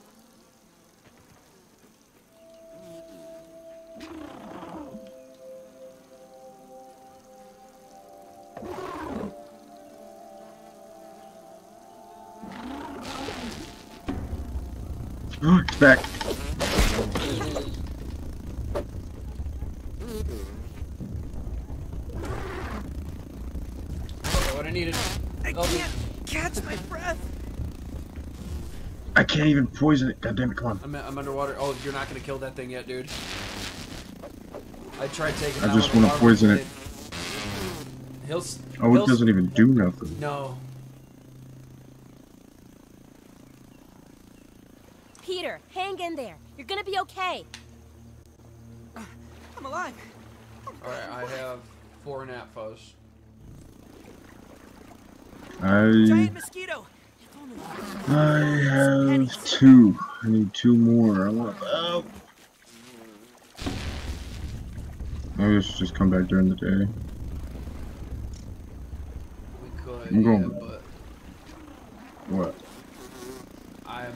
it's back. Okay, what I needed. I Oh, can't catch my breath. I can't even poison it. God damn it, come on. I'm, I'm underwater. Oh, you're not gonna kill that thing yet, dude. I tried taking. I just wanna poison armor, oh, it. He'll. Oh, he'll it doesn't even do nothing. No. Peter, hang in there. You're gonna be okay. I'm alive. All right, I have four gnat fuzz. I Giant mosquito. If only I have two. I need two more. I want help. Maybe I should just come back during the day. We could, I'm yeah, going- but What? I'm,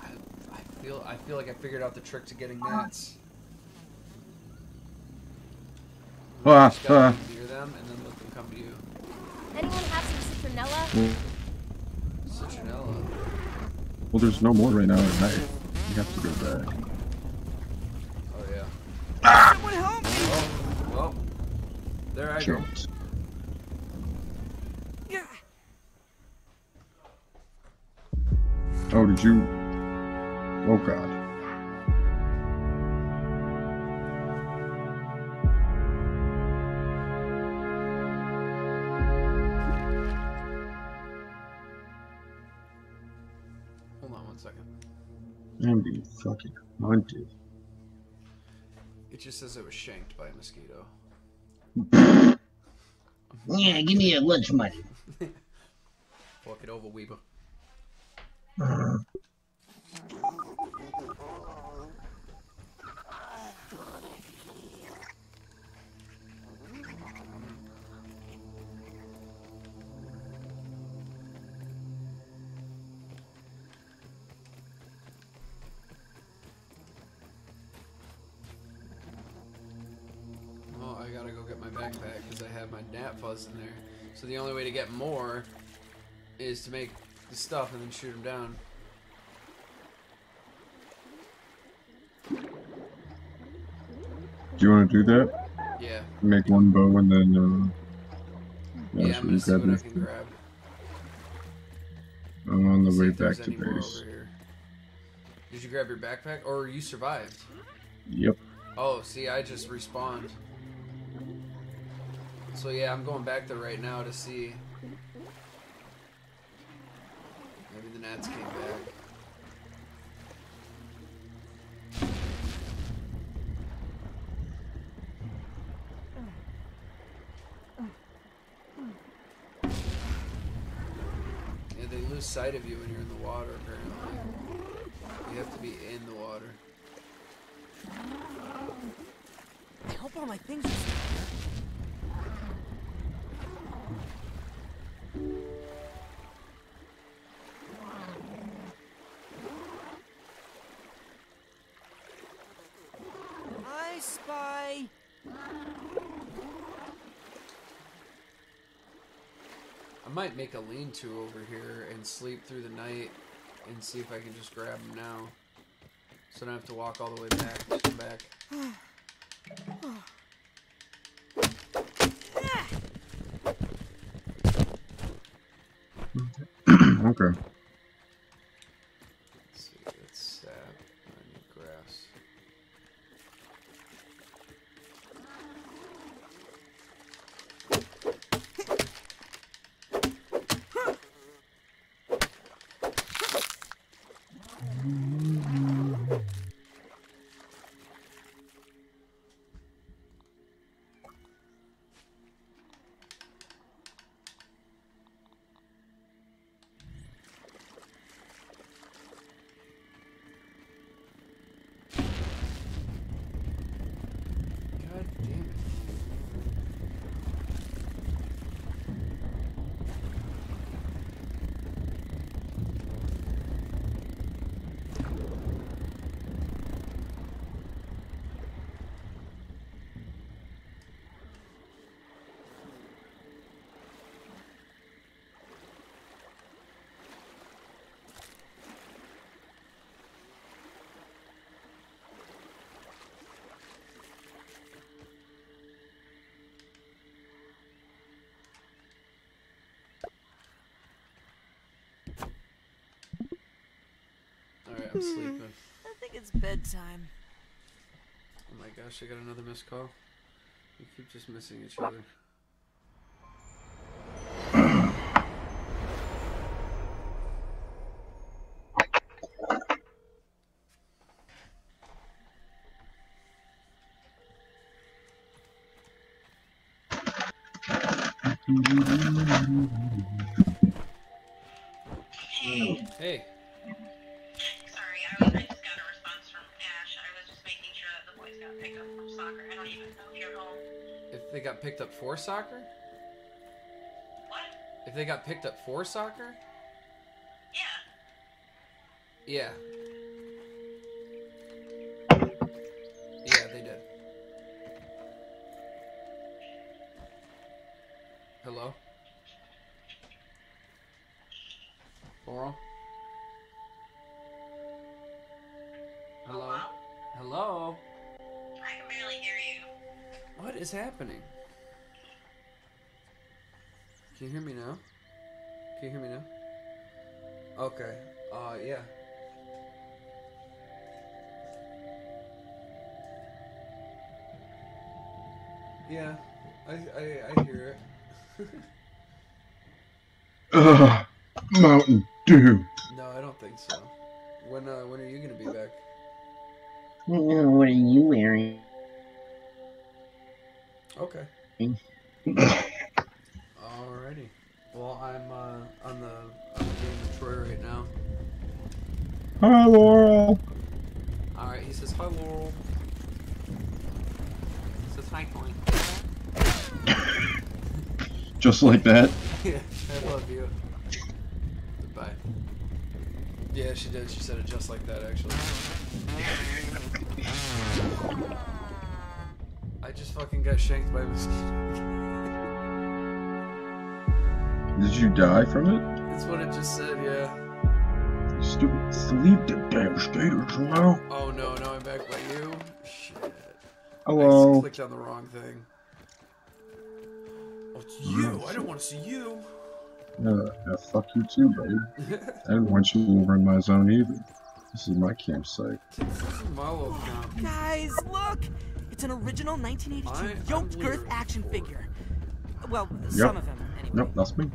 I, I feel, I feel like I figured out the trick to getting gnats. You Ah, ah. near them and then let them come to you. Anyone have some citronella? Citronella. Well, there's no more right now at night. You have to go back. Oh yeah. Someone help me! Oh, well. There I go. Oh, did you? Oh God. Hold on one second. I'm being fucking hunted. It just says it was shanked by a mosquito. Yeah, give me your lunch money. Fuck it over, Weaver. Mm-hmm. Fuzz in there. So the only way to get more is to make the stuff and then shoot them down. Do you want to do that? Yeah. Make one bow and then. Uh, Yeah, so I'm gonna see what I can grab. I'm on the way back to base. Did you grab your backpack? Or you survived? Yep. Oh, see, I just respawned. So yeah, I'm going back there right now to see. Maybe the gnats came back. Yeah, they lose sight of you when you're in the water, apparently. You have to be in the water. I hope all my things I might make a lean-to over here and sleep through the night and see if I can just grab them now. So I don't have to walk all the way back. Come back. okay. Alright, I'm sleeping. I think it's bedtime. Oh my gosh, I got another missed call. We keep just missing each other. Mm-hmm. for soccer? What? If they got picked up for soccer? Yeah. Yeah. Yeah, they did. Hello? Laurel? Hello? Hello? I can barely hear you. What is happening? Can you hear me now? Can you hear me now? Okay. Uh, yeah. Yeah, I, I, I hear it. Ugh, Mountain Dew. no, I don't think so. When, uh, when are you gonna be back? What are you wearing? Okay. Hi, Laurel. Alright, he says, hi, Laurel. He says, hi, Coin. Just like that. Yeah, I love you. Goodbye. Yeah, she did. She said it just like that, actually. I just fucking got shanked by a mosquito. Did you die from it? That's what it just said, yeah. You stupid sleep the damn skaters, now. Oh no, no, I'm back by you? Shit. I Hello. just clicked on the wrong thing. Oh, it's you! I don't want to see you! Uh, yeah, fuck you too, buddy. I didn't want you over in my zone either. This is my campsite. This is my little comp. Guys, look! It's an original 1982 I- yoked girth action figure. Well, some of them, anyway. Nope, that's me.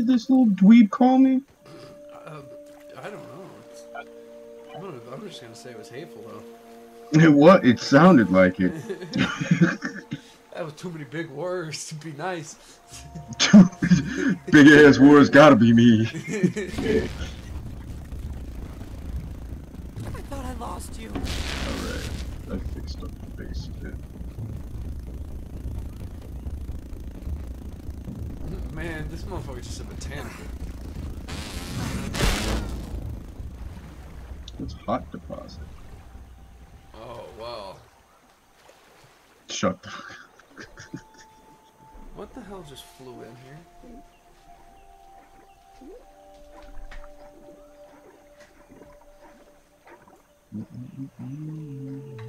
Did this little dweeb call me? Uh, I don't know. It's, I'm, gonna, I'm just gonna say it was hateful, though. It what? It sounded like it. That was too many big words to be nice. Big ass words gotta be me. I thought I lost you. Alright, I fixed up the base a bit. Man, this motherfucker's just a botanical. It's hot deposit. Oh, wow. Shut the What the hell just flew in here? Just a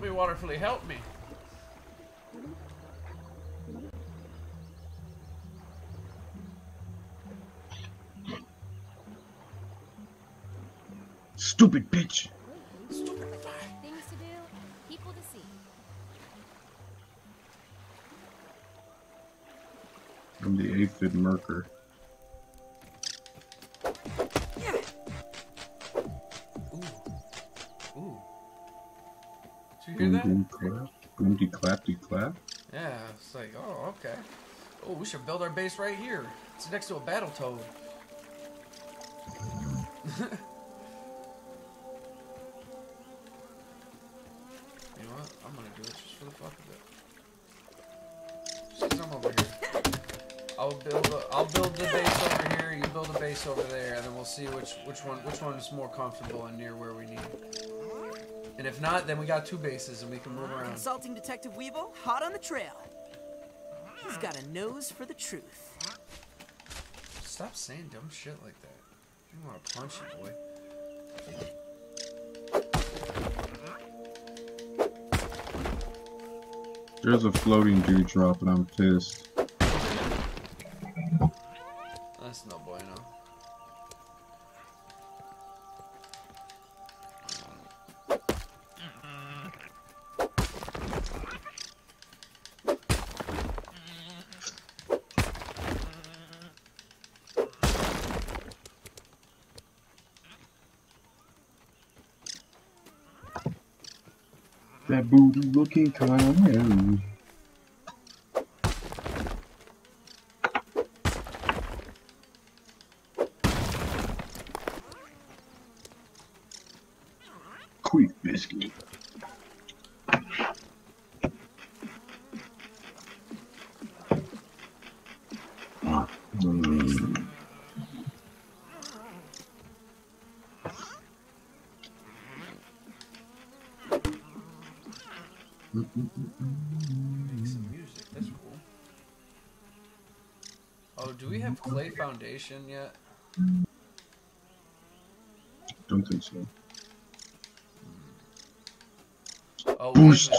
Help me, Waterfully, help me. Stupid bitch. Things to do, people to see. I'm the aphid merker. Clap. Boomty clapty clap. Yeah, it's like, oh, okay. Oh, we should build our base right here. It's next to a battle toad. you know what? I'm gonna do it just for the fuck of it. Just I'm over here. I'll build a, I'll build the base over here, you build a base over there, and then we'll see which which one which one is more comfortable and near where we need. And if not, then we got two bases and we can move around. Consulting Detective Weevil, hot on the trail. He's got a nose for the truth. Stop saying dumb shit like that. I want to punch you, boy. There's a floating dewdrop and I'm pissed. Booty looking kind of hairy. Quick biscuit. Mm. Make some music. That's cool. Oh, do clay foundation yet? Don't think so. Oh, a Boost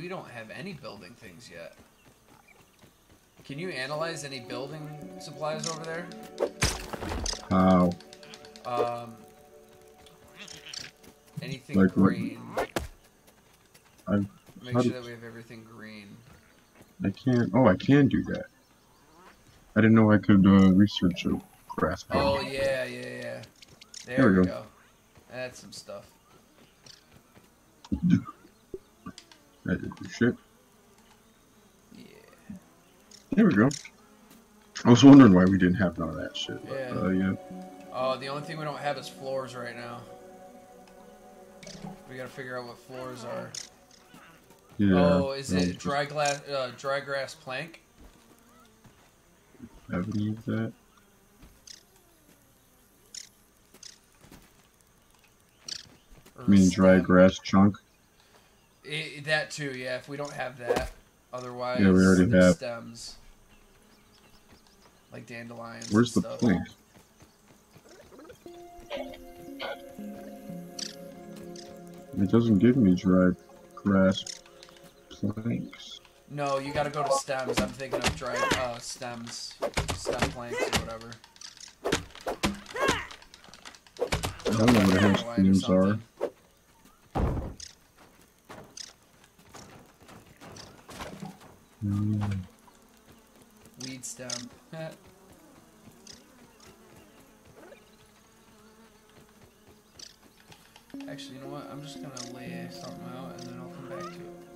We don't have any building things yet. Can you analyze any building supplies over there? How? Um, anything Like what? green. I Make sure that we have everything green. I can't. Oh, I can do that. I didn't know I could uh, research a grass Oh yeah, yeah, yeah. There, There we go. go. That's some stuff. That did shit. Yeah. There we go. I was wondering why we didn't have none of that shit. But, Yeah. Uh, yeah. Oh, the only thing we don't have is floors right now. We gotta figure out what floors are. Yeah. oh, is it dry glass, uh, dry grass plank? Any of that? Or I mean, dry grass chunk. I- that too, yeah. If we don't have that, otherwise, Yeah, we already have. stems, like dandelions. Where's the stuff. plank? It doesn't give me dry grass planks. No, you gotta go to stems. I'm thinking of dry uh, stems, stem planks or whatever. I don't know what the hell stems are. Mm, Weed stem. Actually, you know what? I'm just gonna lay something out and then I'll come back to it.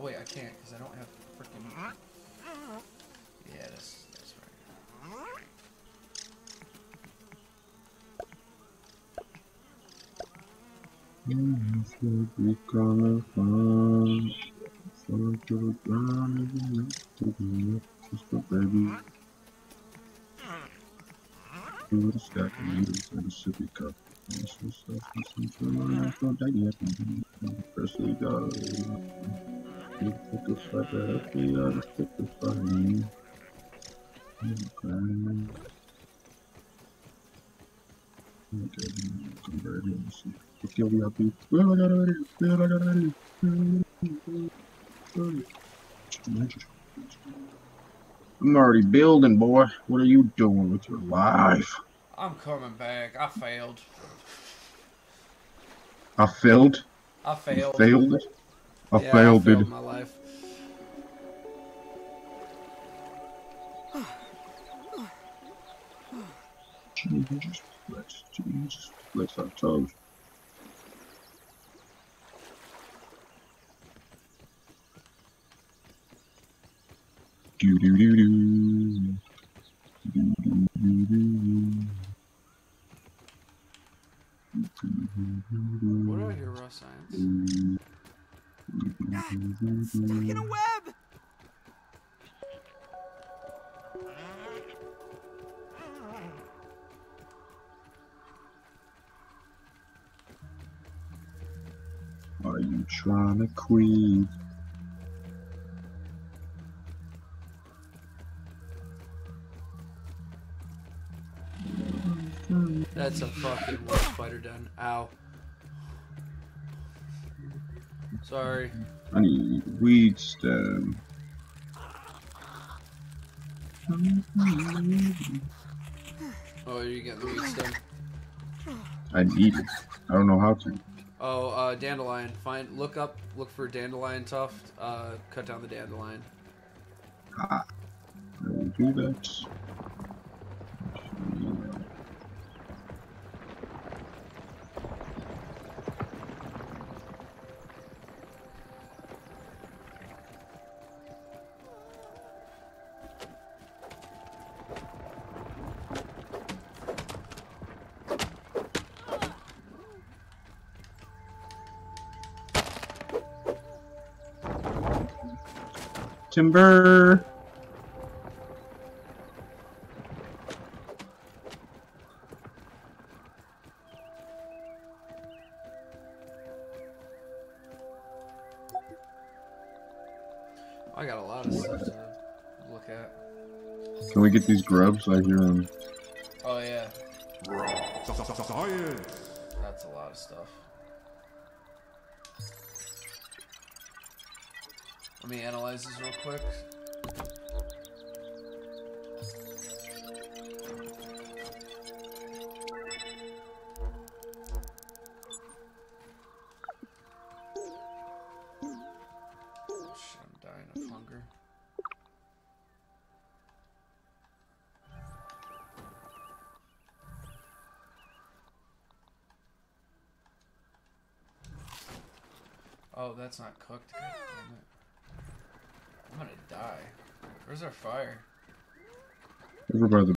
Oh wait, I can't because I don't have freaking. Yeah, that's that's right. Just a baby. A stack of needles and a sippy cup. And some stuff freshly done. You took a fight to help me, I just took a fight. Okay. Okay, come right here. Let's see. Let's kill the happy. Well, I got out of here. Well, I got out of here. I'm already building, boy. What are you doing with your life? I'm coming back. I failed. I failed. I You failed. failed it. I Yeah, failed I failed it. my life. Jesus flex, Jesus flex our do do do. Do trying? That's a fucking wolf spider done. Ow. Sorry. I need weed stem. Um, oh, you getting the weed stem? I need it. I don't know how to. Uh, dandelion. Find, look up, look for dandelion tuft. Uh, cut down the dandelion. Ah, I will do that. Timber. I got a lot of stuff to look at. Can we get these grubs? I hear them. Oh yeah, Science! This real quick. Oh, that's not cooked. God damn it. I'm